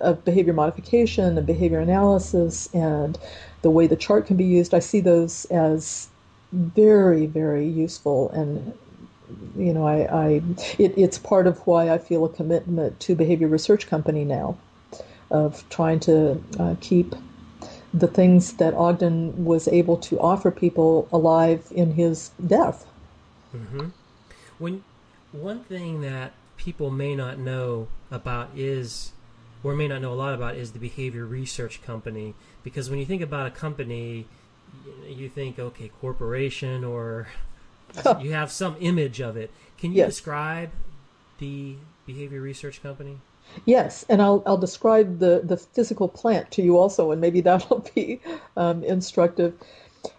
of behavior modification and behavior analysis and the way the chart can be used. I see those as very very useful and you know I, I it, it's part of why I feel a commitment to behavior research company now of trying to uh, keep the things that Ogden was able to offer people alive in his death. Mm-hmm. When one thing that people may not know about is, or may not know a lot about, is the behavior research company. Because when you think about a company, you think, okay, corporation, or you have some image of it. Can you yes. describe the behavior research company? Yes, and I'll I'll describe the the physical plant to you also, and maybe that'll be um, instructive.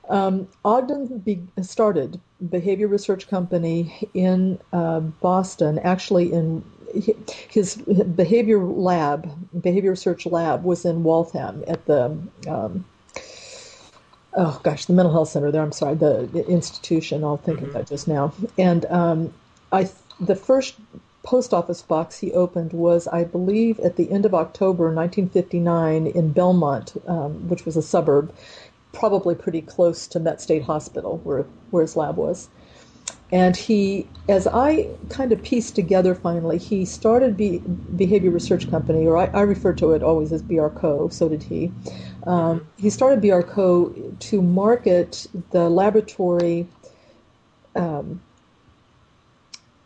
Um, Ogden be, started behavior research company in uh, Boston. Actually, in his behavior lab, behavior research lab, was in Waltham at the. Um, oh gosh, the mental health center there. I'm sorry, the, the institution. I'll think mm-hmm. of that just now. And um, I, the first post office box he opened was, I believe, at the end of October 1959 in Belmont, um, which was a suburb, probably pretty close to Met State Hospital, where, where his lab was. And he, as I kind of pieced together finally, he started Be- Behavior Research Company, or I, I, refer to it always as BRCO, so did he. Um, he started BRCO to market the laboratory um,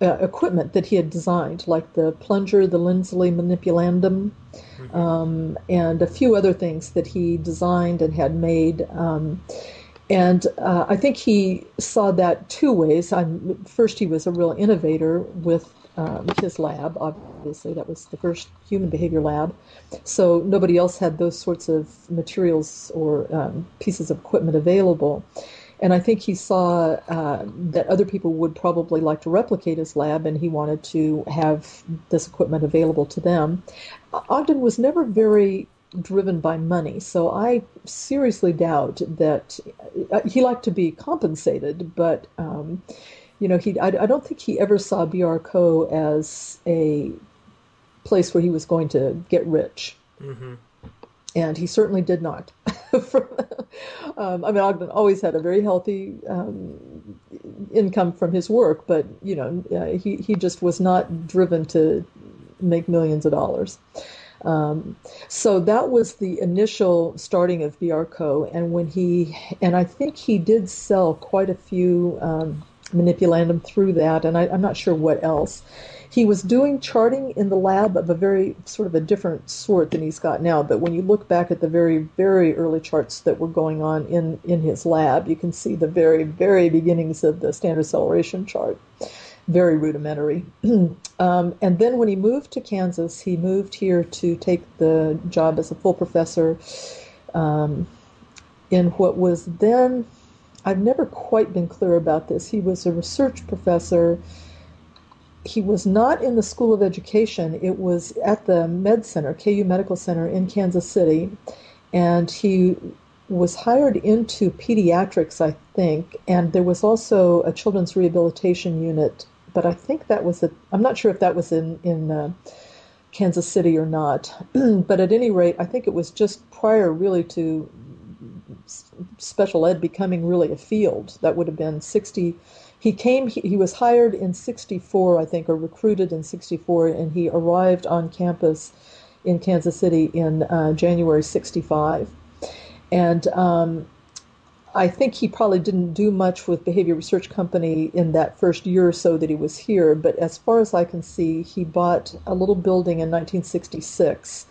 uh, equipment that he had designed, like the plunger, the Lindsley manipulandum, mm-hmm. um, and a few other things that he designed and had made. Um, and uh, I think he saw that two ways. I'm, first, he was a real innovator with um, his lab. Obviously, that was the first human behavior lab. So nobody else had those sorts of materials or um, pieces of equipment available. And I think he saw uh, that other people would probably like to replicate his lab, and he wanted to have this equipment available to them. Ogden was never very driven by money, so I seriously doubt that uh, he liked to be compensated, but. Um, you know, he I, I don't think he ever saw BRCO as a place where he was going to get rich. Mm-hmm and he certainly did not. um, I mean, Ogden always had a very healthy um, income from his work, but you know, uh, he he just was not driven to make millions of dollars. Um, so that was the initial starting of BRCO, and when he and I think he did sell quite a few um, manipulandum through that, and I, I'm not sure what else. He was doing charting in the lab of a very sort of a different sort than he's got now. But when you look back at the very, very early charts that were going on in, in his lab, you can see the very, very beginnings of the standard acceleration chart. Very rudimentary. um, and then when he moved to Kansas, he moved here to take the job as a full professor um, in what was then, I've never quite been clear about this. He was a research professor he was not in the School of Education. It was at the Med Center, KU Medical Center in Kansas City, and he was hired into pediatrics, I think, and there was also a children's rehabilitation unit. But I think that was a. I'm not sure if that was in in uh, Kansas City or not. but at any rate, I think it was just prior, really, to special ed becoming really a field. That would have been 60 he came he, he, was hired in 64 i think or recruited in 64 and he arrived on campus in kansas city in uh, january 65 and um, I think he probably didn't do much with Behavior Research Company in that first year or so that he was here, but as far as I can see, he bought a little building in 1966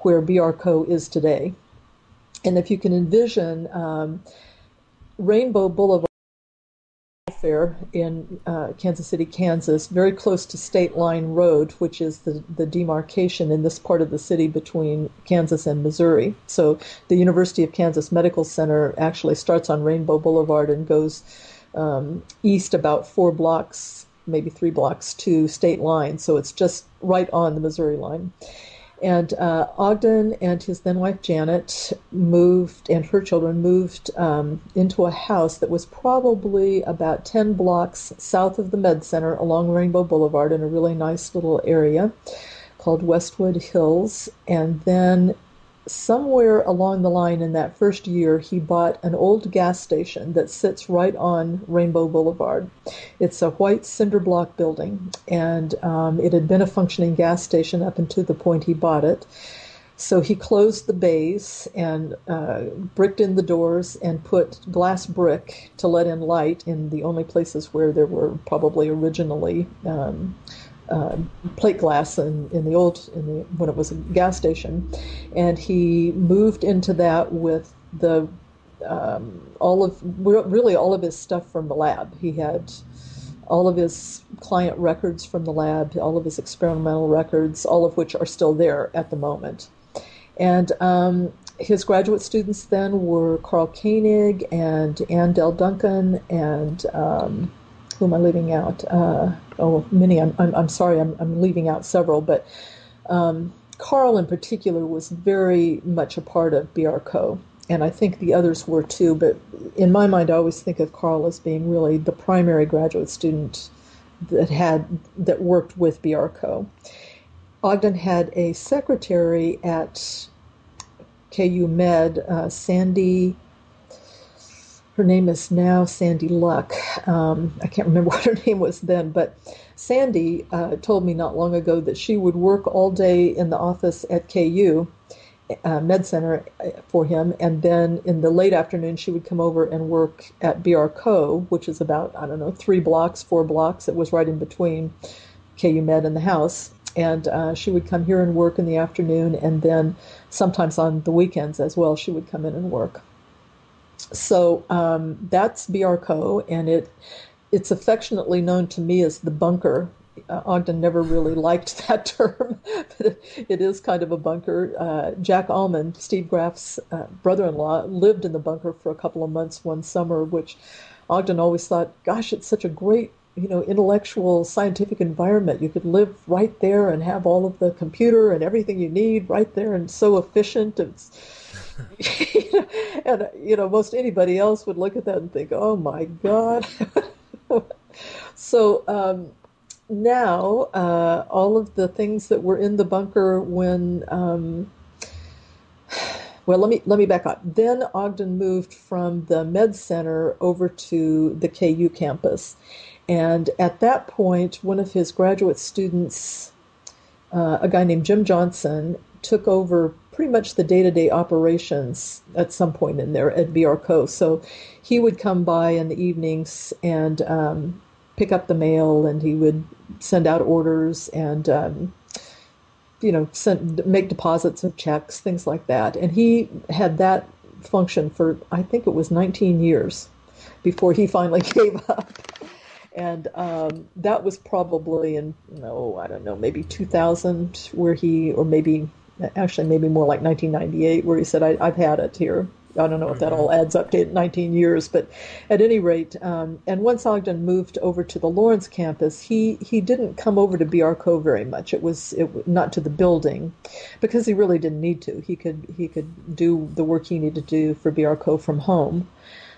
where BRCO is today. And if you can envision um, Rainbow Boulevard Fair in uh, Kansas City, Kansas, very close to State Line Road, which is the, the demarcation in this part of the city between Kansas and Missouri. So the University of Kansas Medical Center actually starts on Rainbow Boulevard and goes um, east about four blocks, maybe three blocks to State Line. So it's just right on the Missouri line. And uh, Ogden and his then wife Janet moved, and her children moved um, into a house that was probably about 10 blocks south of the Med Center along Rainbow Boulevard in a really nice little area called Westwood Hills. And then somewhere along the line in that first year, he bought an old gas station that sits right on Rainbow Boulevard. It's a white cinder block building, and um, it had been a functioning gas station up until the point he bought it. So he closed the bays and uh, bricked in the doors and put glass brick to let in light in the only places where there were probably originally um, uh, plate glass in, in the old in the when it was a gas station, and he moved into that with the um, all of really all of his stuff from the lab. He had all of his client records from the lab, all of his experimental records, all of which are still there at the moment. And um, his graduate students then were Carl Koenig and Ann Dell Duncan and um, who am I leaving out? Uh, oh, many. I'm, I'm, I'm sorry, I'm, I'm, leaving out several, but um, Carl in particular was very much a part of BRCO, and I think the others were too. But in my mind, I always think of Carl as being really the primary graduate student that had that worked with BRCO. Ogden had a secretary at KU Med, uh, Sandy her name is now Sandy Luck. Um, I can't remember what her name was then, but Sandy uh, told me not long ago that she would work all day in the office at KU uh, Med Center uh, for him, and then in the late afternoon she would come over and work at BRCO, which is about I don't know three blocks, four blocks. It was right in between KU Med and the house, and uh, she would come here and work in the afternoon, and then sometimes on the weekends as well. She would come in and work so um, that's BRCO, and it it's affectionately known to me as the bunker. Uh, Ogden never really liked that term, but it, is kind of a bunker. Uh, Jack Allman, Steve Graf's uh, brother-in-law, lived in the bunker for a couple of months one summer, which Ogden always thought, "Gosh, it's such a great." You know, intellectual, scientific environment. You could live right there and have all of the computer and everything you need right there, and so efficient. It's and you know, most anybody else would look at that and think, "Oh my God." so um, now, uh, all of the things that were in the bunker when um, well, let me let me back up. Then Ogden moved from the Med Center over to the KU campus, and at that point, one of his graduate students, uh, a guy named Jim Johnson, took over pretty much the day-to-day operations at some point in there at BRCO. So he would come by in the evenings and um, pick up the mail, and he would send out orders and um, you know send make deposits of checks, things like that. And he had that function for I think it was 19 years before he finally gave up. And um, that was probably in, no, I don't know, maybe 2000, where he, or maybe actually maybe more like 1998, where he said, I, have had it here. I don't know if that all adds up to 19 years, but at any rate, um, and once Ogden moved over to the Lawrence campus, he, he didn't come over to BRCO very much. It was it, not to the building, because he really didn't need to. He could he could do the work he needed to do for BRCO from home.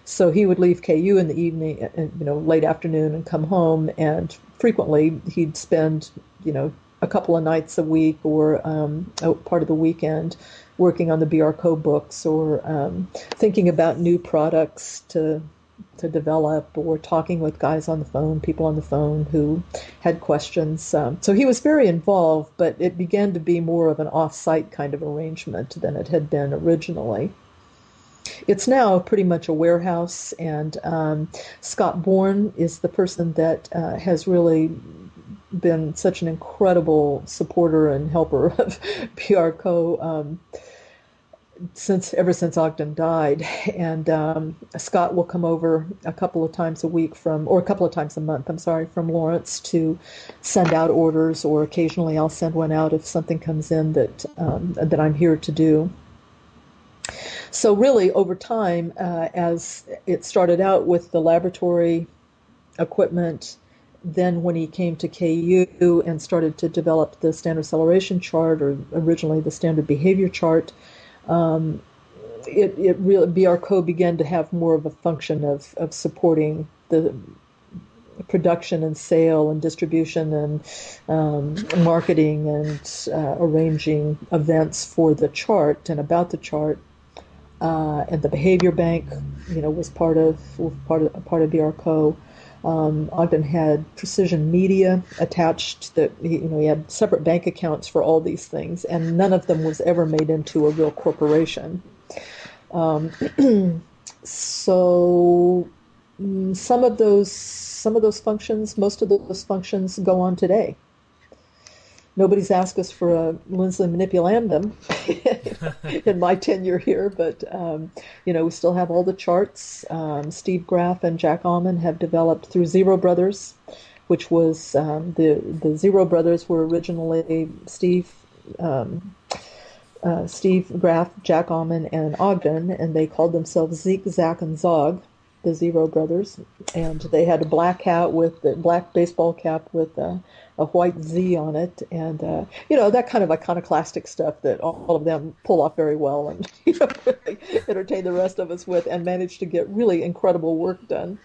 So he would leave KU in the evening, uh, you know, late afternoon, and come home. And frequently, he'd spend, you know, a couple of nights a week or um, part of the weekend working on the BRCO books or um, thinking about new products to to develop or talking with guys on the phone, people on the phone who had questions. Um, so he was very involved, but it began to be more of an off-site kind of arrangement than it had been originally. it's now pretty much a warehouse. And um, Scott Bourne is the person that uh, has really been such an incredible supporter and helper of BRCO. Um, since ever since Ogden died, and um, Scott will come over a couple of times a week from, or a couple of times a month. I'm sorry, from Lawrence to send out orders, or occasionally I'll send one out if something comes in that um, that I'm here to do. So really, over time, uh, as it started out with the laboratory equipment, then when he came to KU and started to develop the standard acceleration chart, or originally the standard behavior chart um, it, it really BRCO began to have more of a function of, of supporting the production and sale and distribution and um, marketing and uh, arranging events for the chart and about the chart. Uh, and the behavior bank, you know, was part of part of part of BRCO. Um, Ogden had Precision Media attached that you know he had separate bank accounts for all these things, and none of them was ever made into a real corporation. Um, so mm, some of those some of those functions, most of those functions go on today nobody's asked us for a Lindsley manipulandum in my tenure here, but um, you know we still have all the charts. Um, Steve Graf and Jack Allman have developed through Zero Brothers, which was um, the the Zero Brothers were originally Steve. Um, uh, Steve Graf, Jack Allman, and Ogden, and they called themselves Zeke, Zach, and Zog, the Zero Brothers. And they had a black hat with the black baseball cap with uh, a white Z on it, and uh, you know that kind of iconoclastic stuff that all of them pull off very well, and you know, really entertain the rest of us with, and manage to get really incredible work done.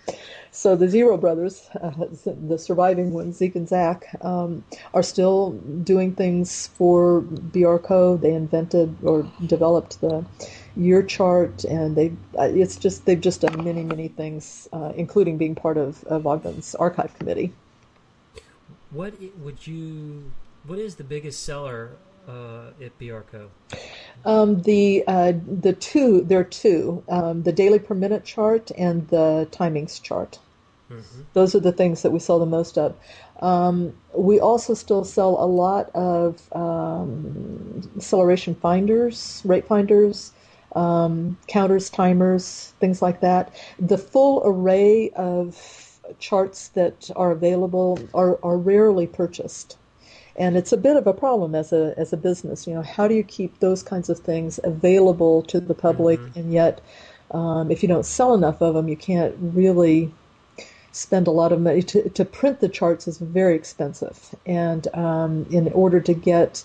So the Zero Brothers, uh, the surviving ones, Zeke and Zach, um, are still doing things for BRCO. They invented or developed the year chart, and they uh, it's just they've just done many many things, uh, including being part of, of Ogden's archive committee. What would you? What is the biggest seller uh, at BRCO? Um, the uh, the two there are two um, the daily per minute chart and the timings chart. Mm-hmm. Those are the things that we sell the most of. Um, we also still sell a lot of um, acceleration finders, rate finders, um, counters, timers, things like that. The full array of charts that are available are, are rarely purchased. And it's a bit of a problem as a as a business. You know, how do you keep those kinds of things available to the public, mm-hmm. and yet, um, if you don't sell enough of them, you can't really spend a lot of money to, to print the charts is very expensive and um, in order to get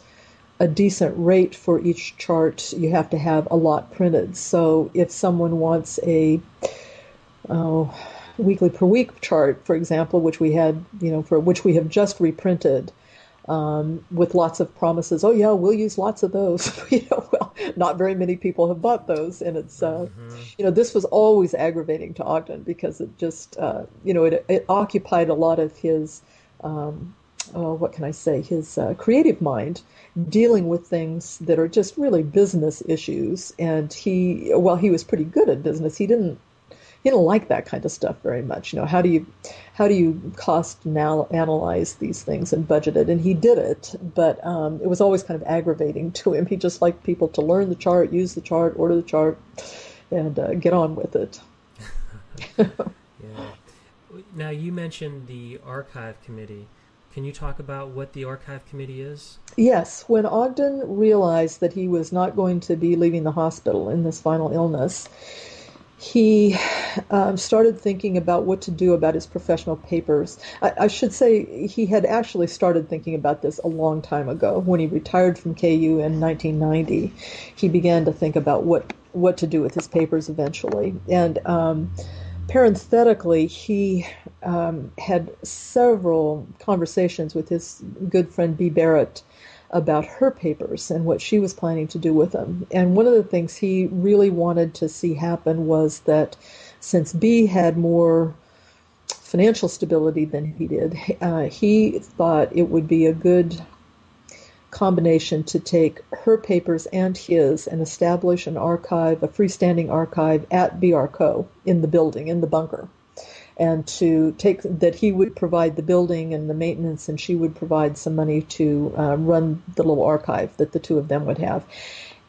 a decent rate for each chart you have to have a lot printed so if someone wants a oh weekly per week chart, for example, which we had, you know, for which we have just reprinted. Um, with lots of promises. Oh yeah, we'll use lots of those. you know, well, not very many people have bought those, and it's uh, mm-hmm. you know this was always aggravating to Ogden because it just uh, you know it, it occupied a lot of his um, oh, what can I say his uh, creative mind dealing with things that are just really business issues. And he, well, he was pretty good at business. He didn't he didn't like that kind of stuff very much. You know, how do you how do you cost now analyze these things and budget it? And he did it, but um, it was always kind of aggravating to him. He just liked people to learn the chart, use the chart, order the chart, and uh, get on with it. yeah. Now you mentioned the archive committee. Can you talk about what the archive committee is? Yes. When Ogden realized that he was not going to be leaving the hospital in this final illness, he um, started thinking about what to do about his professional papers. I, I, should say he had actually started thinking about this a long time ago. When he retired from KU in 1990, he began to think about what what to do with his papers eventually. And um, parenthetically, he um, had several conversations with his good friend Bea Barrett about her papers and what she was planning to do with them. And one of the things he really wanted to see happen was that since Bea had more financial stability than he did, uh, he thought it would be a good combination to take her papers and his and establish an archive, a freestanding archive at BRCO in the building, in the bunker. And to take that he would provide the building and the maintenance, and she would provide some money to uh, run the little archive that the two of them would have.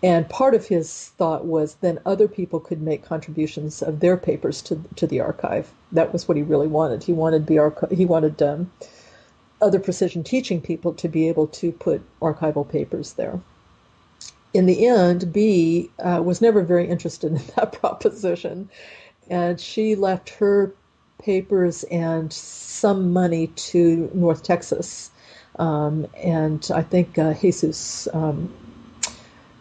And part of his thought was then other people could make contributions of their papers to to the archive. That was what he really wanted. He wanted BRCO, he wanted um, other precision teaching people to be able to put archival papers there. In the end, Bea uh, was never very interested in that proposition, and she left her papers and some money to North Texas. Um, and I think uh, Jesus um,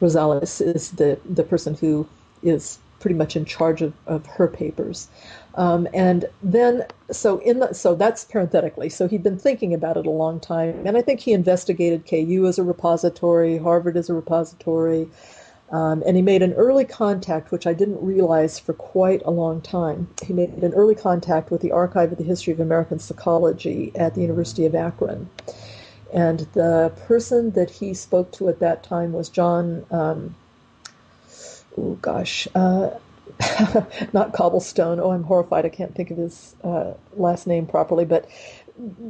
Rosales is the, the person who is pretty much in charge of, of her papers. Um, and then, so in the, so that's parenthetically. So he'd been thinking about it a long time, and I think he investigated KU as a repository, Harvard as a repository, um, and he made an early contact, which I didn't realize for quite a long time. He made an early contact with the Archive of the History of American Psychology at the University of Akron. And the person that he spoke to at that time was John, um, oh gosh, uh, not Cobblestone. Oh, I'm horrified. I can't think of his uh, last name properly. But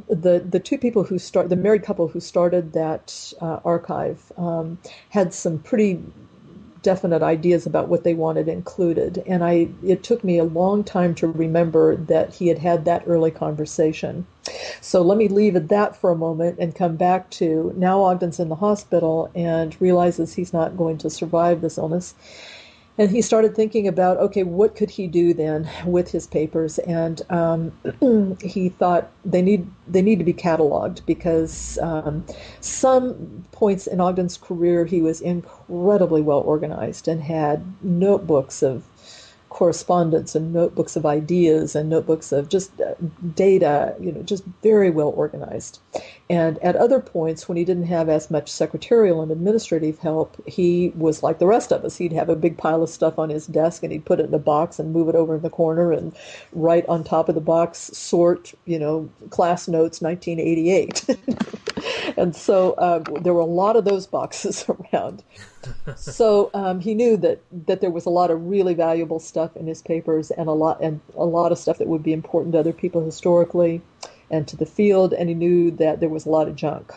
the the two people who start the married couple who started that uh, archive um, had some pretty definite ideas about what they wanted included. And I, it took me a long time to remember that he had had that early conversation. So let me leave at that for a moment and come back to now Ogden's in the hospital and realizes he's not going to survive this illness and he started thinking about okay what could he do then with his papers and um, he thought they need they need to be cataloged because um, some points in ogden's career he was incredibly well organized and had notebooks of correspondence and notebooks of ideas and notebooks of just uh, data, you know, just very well organized. And at other points, when he didn't have as much secretarial and administrative help, he was like the rest of us. He'd have a big pile of stuff on his desk and he'd put it in a box and move it over in the corner and write on top of the box, sort, you know, class notes 1988. and so uh, there were a lot of those boxes around so um, he knew that that there was a lot of really valuable stuff in his papers and a lot and a lot of stuff that would be important to other people historically and to the field and he knew that there was a lot of junk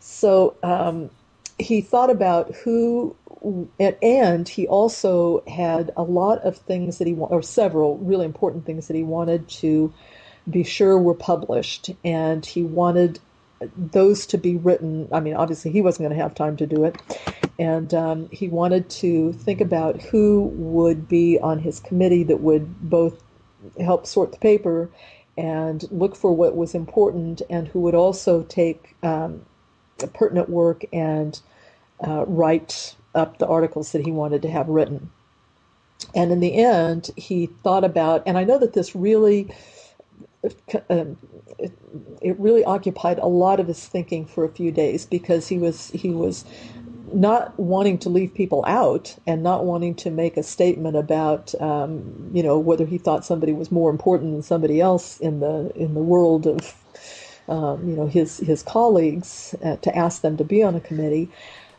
so um, he thought about who and he also had a lot of things that he or several really important things that he wanted to be sure were published and he wanted those to be written. I mean, obviously, he wasn't going to have time to do it. And um, he wanted to think about who would be on his committee that would both help sort the paper and look for what was important, and who would also take um, pertinent work and uh, write up the articles that he wanted to have written. And in the end, he thought about, and I know that this really um, it, it, really occupied a lot of his thinking for a few days because he was he was not wanting to leave people out and not wanting to make a statement about um, you know whether he thought somebody was more important than somebody else in the in the world of um, you know his his colleagues uh, to ask them to be on a committee.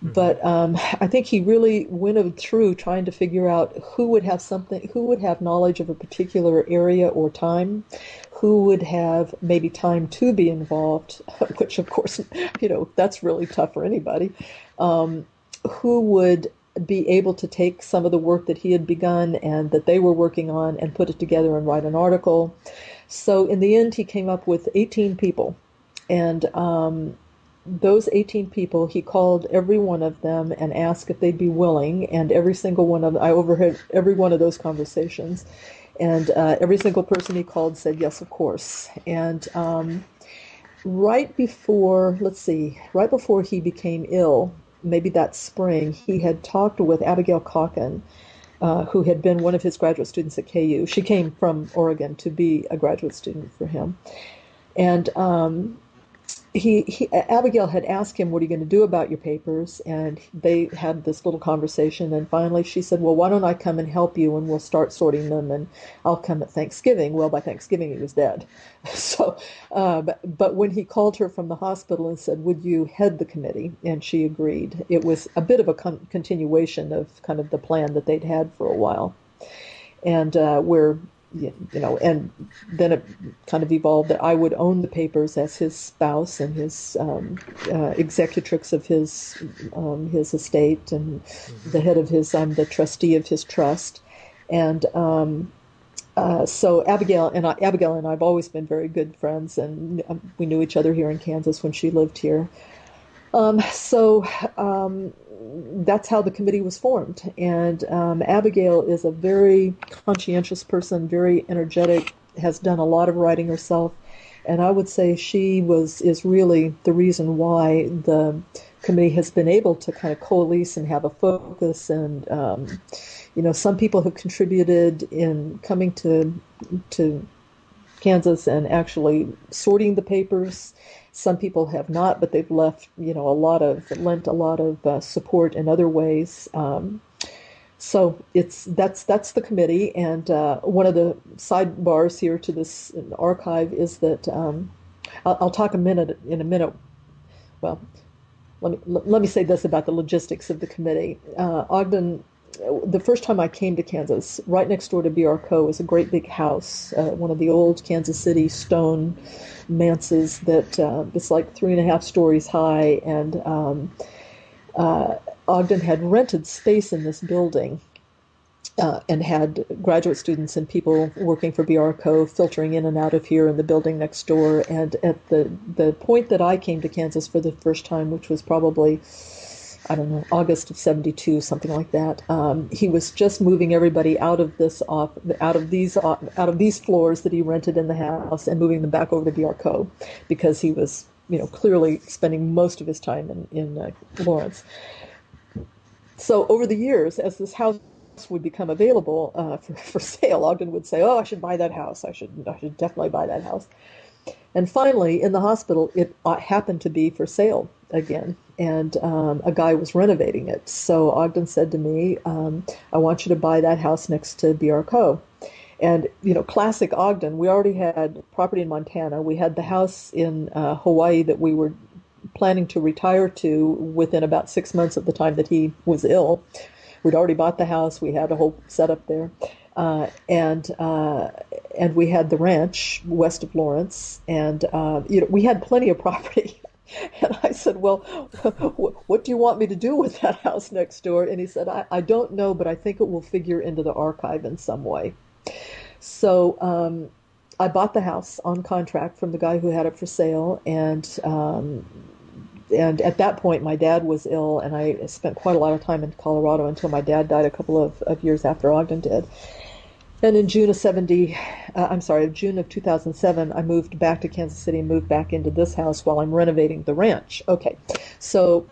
Mm-hmm. But um, I think he really winnowed through trying to figure out who would have something, who would have knowledge of a particular area or time, who would have maybe time to be involved, which of course, you know, that's really tough for anybody. Um, who would be able to take some of the work that he had begun and that they were working on and put it together and write an article. So in the end, he came up with 18 people. And um, those 18 people, he called every one of them and asked if they'd be willing. And every single one of them, I overheard every one of those conversations. And uh, every single person he called said, yes, of course. And um, right before, let's see, right before he became ill, maybe that spring, he had talked with Abigail Calkin, uh, who had been one of his graduate students at KU. She came from Oregon to be a graduate student for him. And um, he, he, Abigail had asked him, "What are you going to do about your papers?" And they had this little conversation. And finally, she said, "Well, why don't I come and help you, and we'll start sorting them, and I'll come at Thanksgiving." Well, by Thanksgiving, he was dead. So, uh, but, but when he called her from the hospital and said, "Would you head the committee?" and she agreed, it was a bit of a con- continuation of kind of the plan that they'd had for a while, and uh, where you know, and then it kind of evolved that I would own the papers as his spouse and his um, uh, executrix of his um, his estate and mm-hmm. the head of his. I'm the trustee of his trust, and um, uh, so Abigail and I, Abigail and I've always been very good friends, and um, we knew each other here in Kansas when she lived here. Um, so um, that's how the committee was formed. And um, Abigail is a very conscientious person, very energetic, has done a lot of writing herself, and I would say she was is really the reason why the committee has been able to kind of coalesce and have a focus. And um, you know, some people have contributed in coming to to Kansas and actually sorting the papers some people have not, but they've left, you know, a lot of lent a lot of uh, support in other ways. Um, so it's that's that's the committee, and uh, one of the sidebars here to this archive is that um, I'll, I'll, talk a minute in a minute. Well, let me let me say this about the logistics of the committee. Uh, Ogden the first time I came to Kansas, right next door to BR Co. was a great big house, uh, one of the old Kansas City stone manses that uh, it's like three and a half stories high, and um, uh, Ogden had rented space in this building. Uh, and had graduate students and people working for BR Co. filtering in and out of here in the building next door. And at the the point that I came to Kansas for the first time, which was probably I don't know, August of 72, something like that. Um, he was just moving everybody out of this off, out of these out of these floors that he rented in the house and moving them back over to BR Co. because he was, you know, clearly spending most of his time in, in uh, Lawrence. So over the years, as this house would become available uh, for, for sale, Ogden would say, "Oh, I should buy that house. I should, I should definitely buy that house." And finally, in the hospital, it uh, happened to be for sale again and um, a guy was renovating it. So Ogden said to me, um, "I want you to buy that house next to BR Co." And you know, classic Ogden. We already had property in Montana. We had the house in uh, Hawaii that we were planning to retire to within about six months of the time that he was ill. We'd already bought the house. We had a whole setup there, uh, and uh, and we had the ranch west of Lawrence, and uh, you know we had plenty of property. And I said, Well, what do you want me to do with that house next door? And he said, I, I don't know, but I think it will figure into the archive in some way. So um, I bought the house on contract from the guy who had it for sale. And um, and at that point, my dad was ill, and I spent quite a lot of time in Colorado until my dad died a couple of, of years after Ogden did. And in June of 70, uh, I'm sorry, June of 2007, I moved back to Kansas City and moved back into this house while I'm renovating the ranch. Okay, so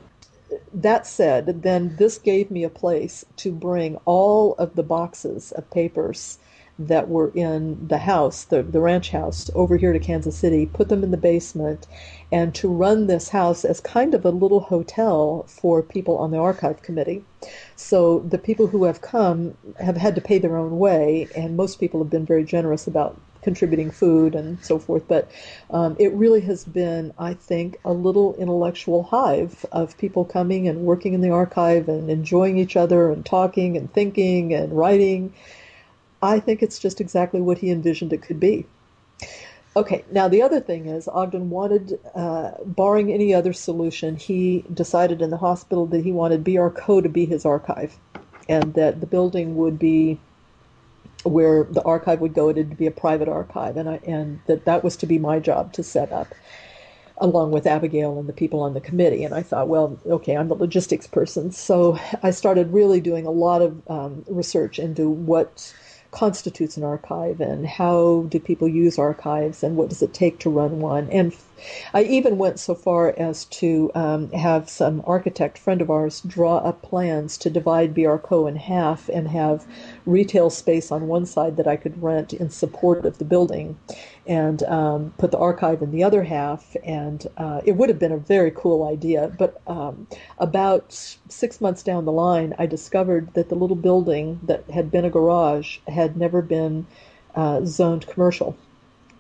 that said, then this gave me a place to bring all of the boxes of papers that were in the house, the, the ranch house, over here to Kansas City, put them in the basement, and to run this house as kind of a little hotel for people on the archive committee. So the people who have come have had to pay their own way, and most people have been very generous about contributing food and so forth. But um, it really has been, I think, a little intellectual hive of people coming and working in the archive and enjoying each other and talking and thinking and writing. I think it's just exactly what he envisioned it could be. Okay, now the other thing is Ogden wanted, uh, barring any other solution, he decided in the hospital that he wanted BR Co to be his archive, and that the building would be where the archive would go. It'd be a private archive, and I, and that that was to be my job to set up, along with Abigail and the people on the committee. And I thought, well, okay, I'm the logistics person, so I started really doing a lot of um, research into what constitutes an archive and how do people use archives and what does it take to run one. And I even went so far as to um, have some architect friend of ours draw up plans to divide BR Co in half and have retail space on one side that I could rent in support of the building, and um, put the archive in the other half. And uh, it would have been a very cool idea. But um, about six months down the line, I discovered that the little building that had been a garage had never been uh, zoned commercial.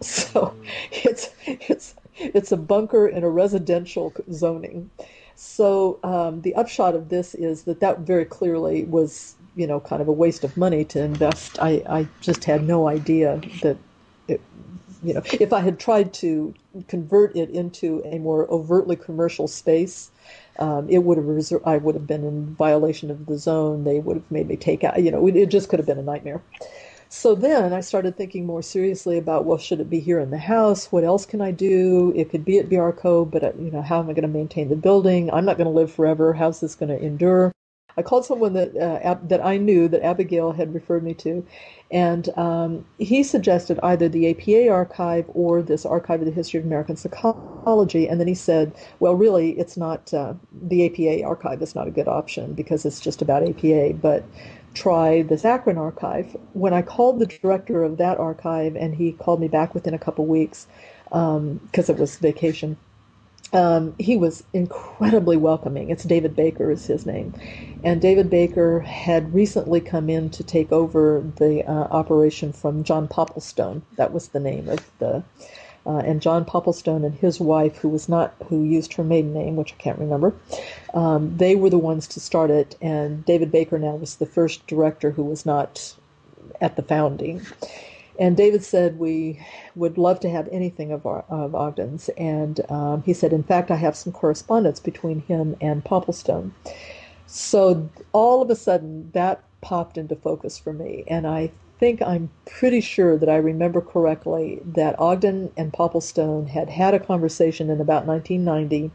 So it's it's it's a bunker in a residential zoning. So um, the upshot of this is that that very clearly was you know kind of a waste of money to invest. I, I just had no idea that it, you know if I had tried to convert it into a more overtly commercial space. Um, it would have reser- I would have been in violation of the zone. They would have made me take out. You know, it just could have been a nightmare. So then I started thinking more seriously about well, should it be here in the house? What else can I do? It could be at BRCO, but uh, you know, how am I going to maintain the building? I'm not going to live forever. How's this going to endure? I called someone that uh, that I knew that Abigail had referred me to, and um, he suggested either the APA archive or this archive of the history of American psychology. And then he said, "Well, really, it's not uh, the APA archive is not a good option because it's just about APA, but try this Akron archive. When I called the director of that archive, and he called me back within a couple weeks because um, it was vacation, um, he was incredibly welcoming. It's David Baker is his name, and David Baker had recently come in to take over the uh, operation from John Popplestone. That was the name of the uh, and John Popplestone and his wife, who was not who used her maiden name, which I can't remember, um, they were the ones to start it. And David Baker now was the first director who was not at the founding. And David said we would love to have anything of, our, of Ogden's, and um, he said, in fact, I have some correspondence between him and Popplestone. So all of a sudden, that popped into focus for me, and I think I'm pretty sure that I remember correctly that Ogden and Popplestone had had a conversation in about 1990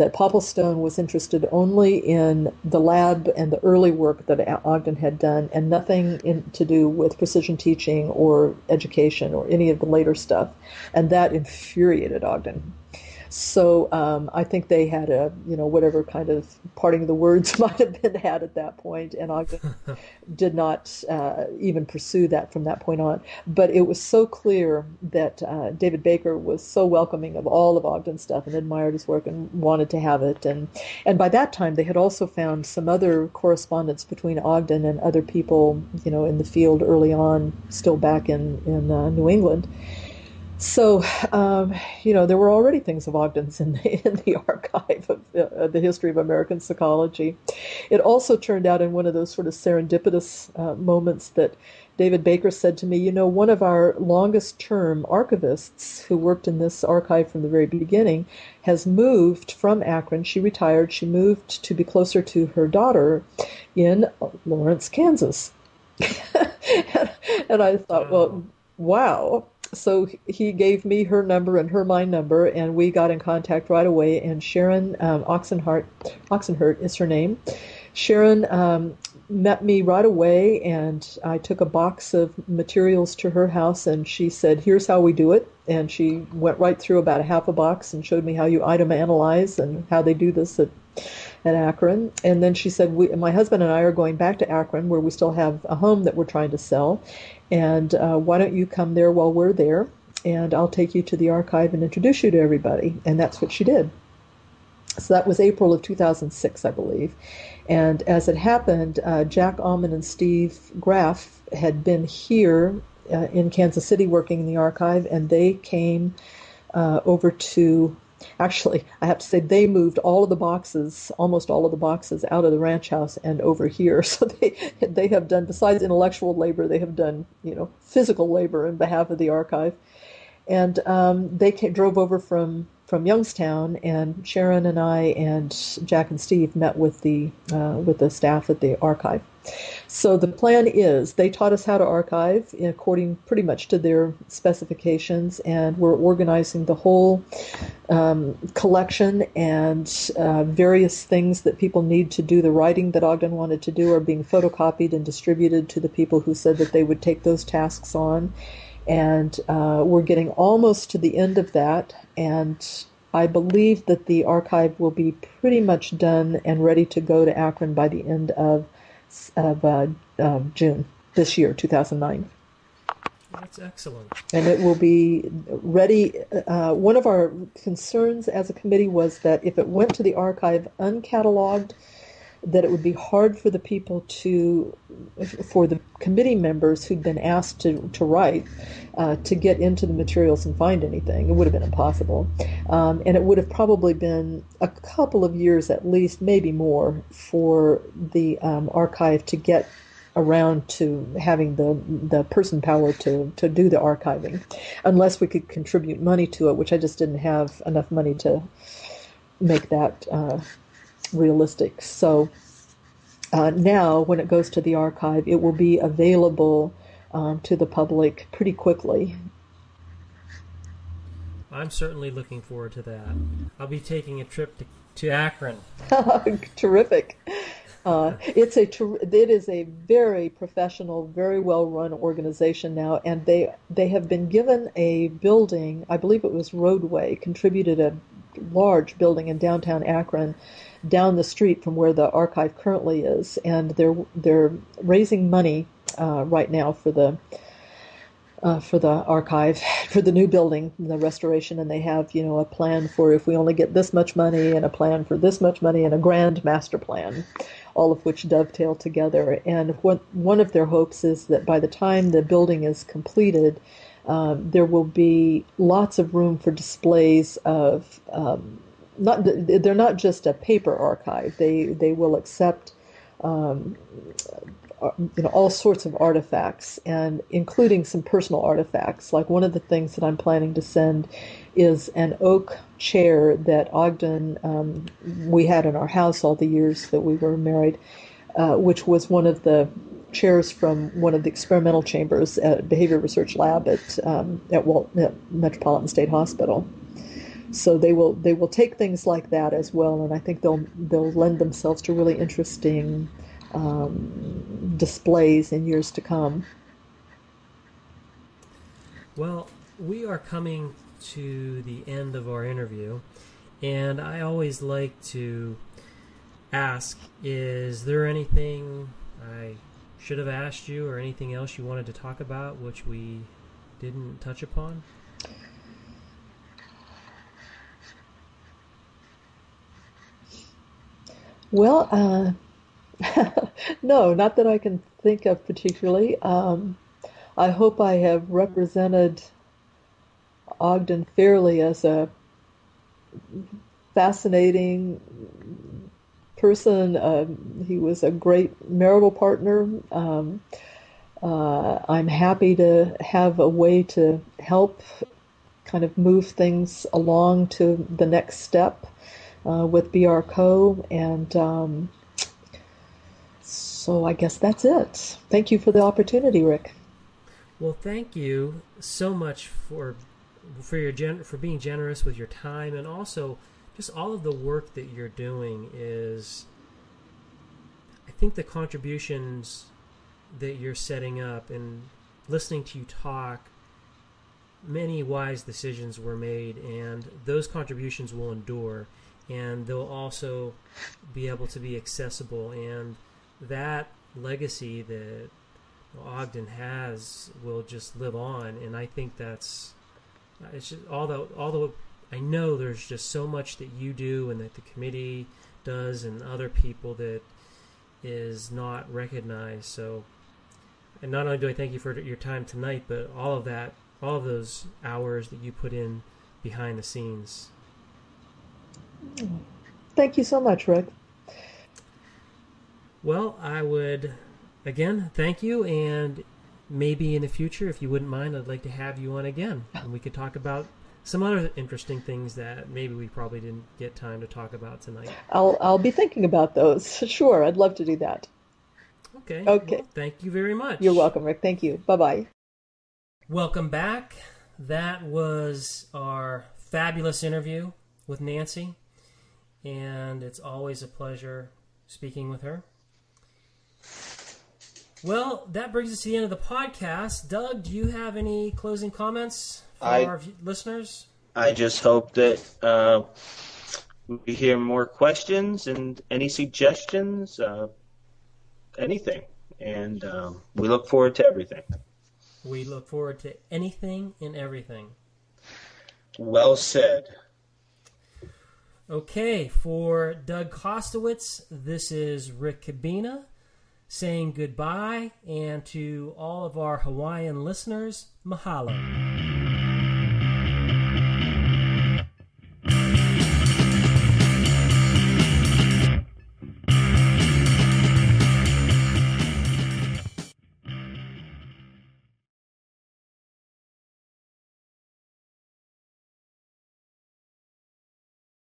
that Popplestone was interested only in the lab and the early work that Ogden had done and nothing in, to do with precision teaching or education or any of the later stuff. And that infuriated Ogden. So um, I think they had a, you know, whatever kind of parting of the words might have been had at that point, and Ogden did not uh, even pursue that from that point on. But it was so clear that uh, David Baker was so welcoming of all of Ogden's stuff and admired his work and wanted to have it. And and by that time, they had also found some other correspondence between Ogden and other people, you know, in the field early on, still back in in uh, New England. So, um, you know, there were already things of Ogden's in the, in the archive of uh, the history of American psychology. It also turned out in one of those sort of serendipitous uh, moments that David Baker said to me, You know, one of our longest term archivists who worked in this archive from the very beginning has moved from Akron. She retired. She moved to be closer to her daughter in Lawrence, Kansas. and, and I thought, well, wow so he gave me her number and her my number, and we got in contact right away. And Sharon um, Oxenhart, Oxenhurt is her name. Sharon um, met me right away, and I took a box of materials to her house, and she said, "Here's how we do it." And she went right through about a half a box and showed me how you item analyze and how they do this at at Akron. And then she said, we, My husband and I are going back to Akron, where we still have a home that we're trying to sell. And uh, why don't you come there while we're there? And I'll take you to the archive and introduce you to everybody. And that's what she did. So that was April of 2006, I believe. And as it happened, uh, Jack Allman and Steve Graf had been here uh, in Kansas City working in the archive, and they came uh, over to Actually, I have to say they moved all of the boxes, almost all of the boxes, out of the ranch house and over here. So they they have done besides intellectual labor, they have done you know physical labor in behalf of the archive, and um, they came, drove over from from Youngstown, and Sharon and I and Jack and Steve met with the uh, with the staff at the archive. So the plan is they taught us how to archive according pretty much to their specifications, and we're organizing the whole um, collection and uh, various things that people need to do the writing that Ogden wanted to do are being photocopied and distributed to the people who said that they would take those tasks on. and uh, we're getting almost to the end of that. And I believe that the archive will be pretty much done and ready to go to Akron by the end of of uh, um, June this year, 2009. That's excellent. And it will be ready. Uh, one of our concerns as a committee was that if it went to the archive uncatalogued, that it would be hard for the people to, for the committee members who'd been asked to, to write, uh, to get into the materials and find anything. It would have been impossible. Um, and it would have probably been a couple of years at least, maybe more, for the um, archive to get around to having the the person power to to do the archiving, unless we could contribute money to it, which I just didn't have enough money to make that uh, realistic. So uh, now, when it goes to the archive, it will be available um, to the public pretty quickly. I'm certainly looking forward to that. I'll be taking a trip to, to Akron. Terrific. Uh, it's a it is a very professional, very well run organization now, and they they have been given a building. I believe it was Roadway contributed a large building in downtown Akron, down the street from where the archive currently is, and they're they're raising money uh, right now for the uh, for the archive, for the new building, the restoration, and they have, you know, a plan for if we only get this much money, and a plan for this much money, and a grand master plan, all of which dovetail together. And what, one of their hopes is that by the time the building is completed, um, there will be lots of room for displays of um, not they're not just a paper archive. They they will accept um, uh, you know all sorts of artifacts and including some personal artifacts like one of the things that i'm planning to send is an oak chair that ogden um, we had in our house all the years that we were married uh, which was one of the chairs from one of the experimental chambers at behavior research lab at um, at, Walt, at metropolitan state hospital so they will they will take things like that as well and i think they'll they'll lend themselves to really interesting um, displays in years to come. Well, we are coming to the end of our interview, and I always like to ask Is there anything I should have asked you, or anything else you wanted to talk about which we didn't touch upon? Well, uh, no, not that I can think of particularly. Um, I hope I have represented Ogden fairly as a fascinating person. Uh, he was a great marital partner. Um, uh, I'm happy to have a way to help kind of move things along to the next step uh, with BR Co. And um, so I guess that's it. Thank you for the opportunity, Rick. Well, thank you so much for for your gen- for being generous with your time and also just all of the work that you're doing is I think the contributions that you're setting up and listening to you talk many wise decisions were made and those contributions will endure and they'll also be able to be accessible and that legacy that Ogden has will just live on, and I think that's it's just, although although I know there's just so much that you do and that the committee does and other people that is not recognized. So, and not only do I thank you for your time tonight, but all of that, all of those hours that you put in behind the scenes. Thank you so much, Rick. Well, I would again thank you, and maybe in the future, if you wouldn't mind, I'd like to have you on again, and we could talk about some other interesting things that maybe we probably didn't get time to talk about tonight. I'll I'll be thinking about those. Sure, I'd love to do that. Okay. Okay. Well, thank you very much. You're welcome, Rick. Thank you. Bye bye. Welcome back. That was our fabulous interview with Nancy, and it's always a pleasure speaking with her. Well, that brings us to the end of the podcast. Doug, do you have any closing comments for I- our v- listeners? I just hope that uh, we hear more questions and any suggestions, uh, anything. And um, we look forward to everything. We look forward to anything and everything. Well said. Okay, for Doug Kostewicz, this is Rick Kubina saying goodbye, and to all of our Hawaiian listeners, mahalo.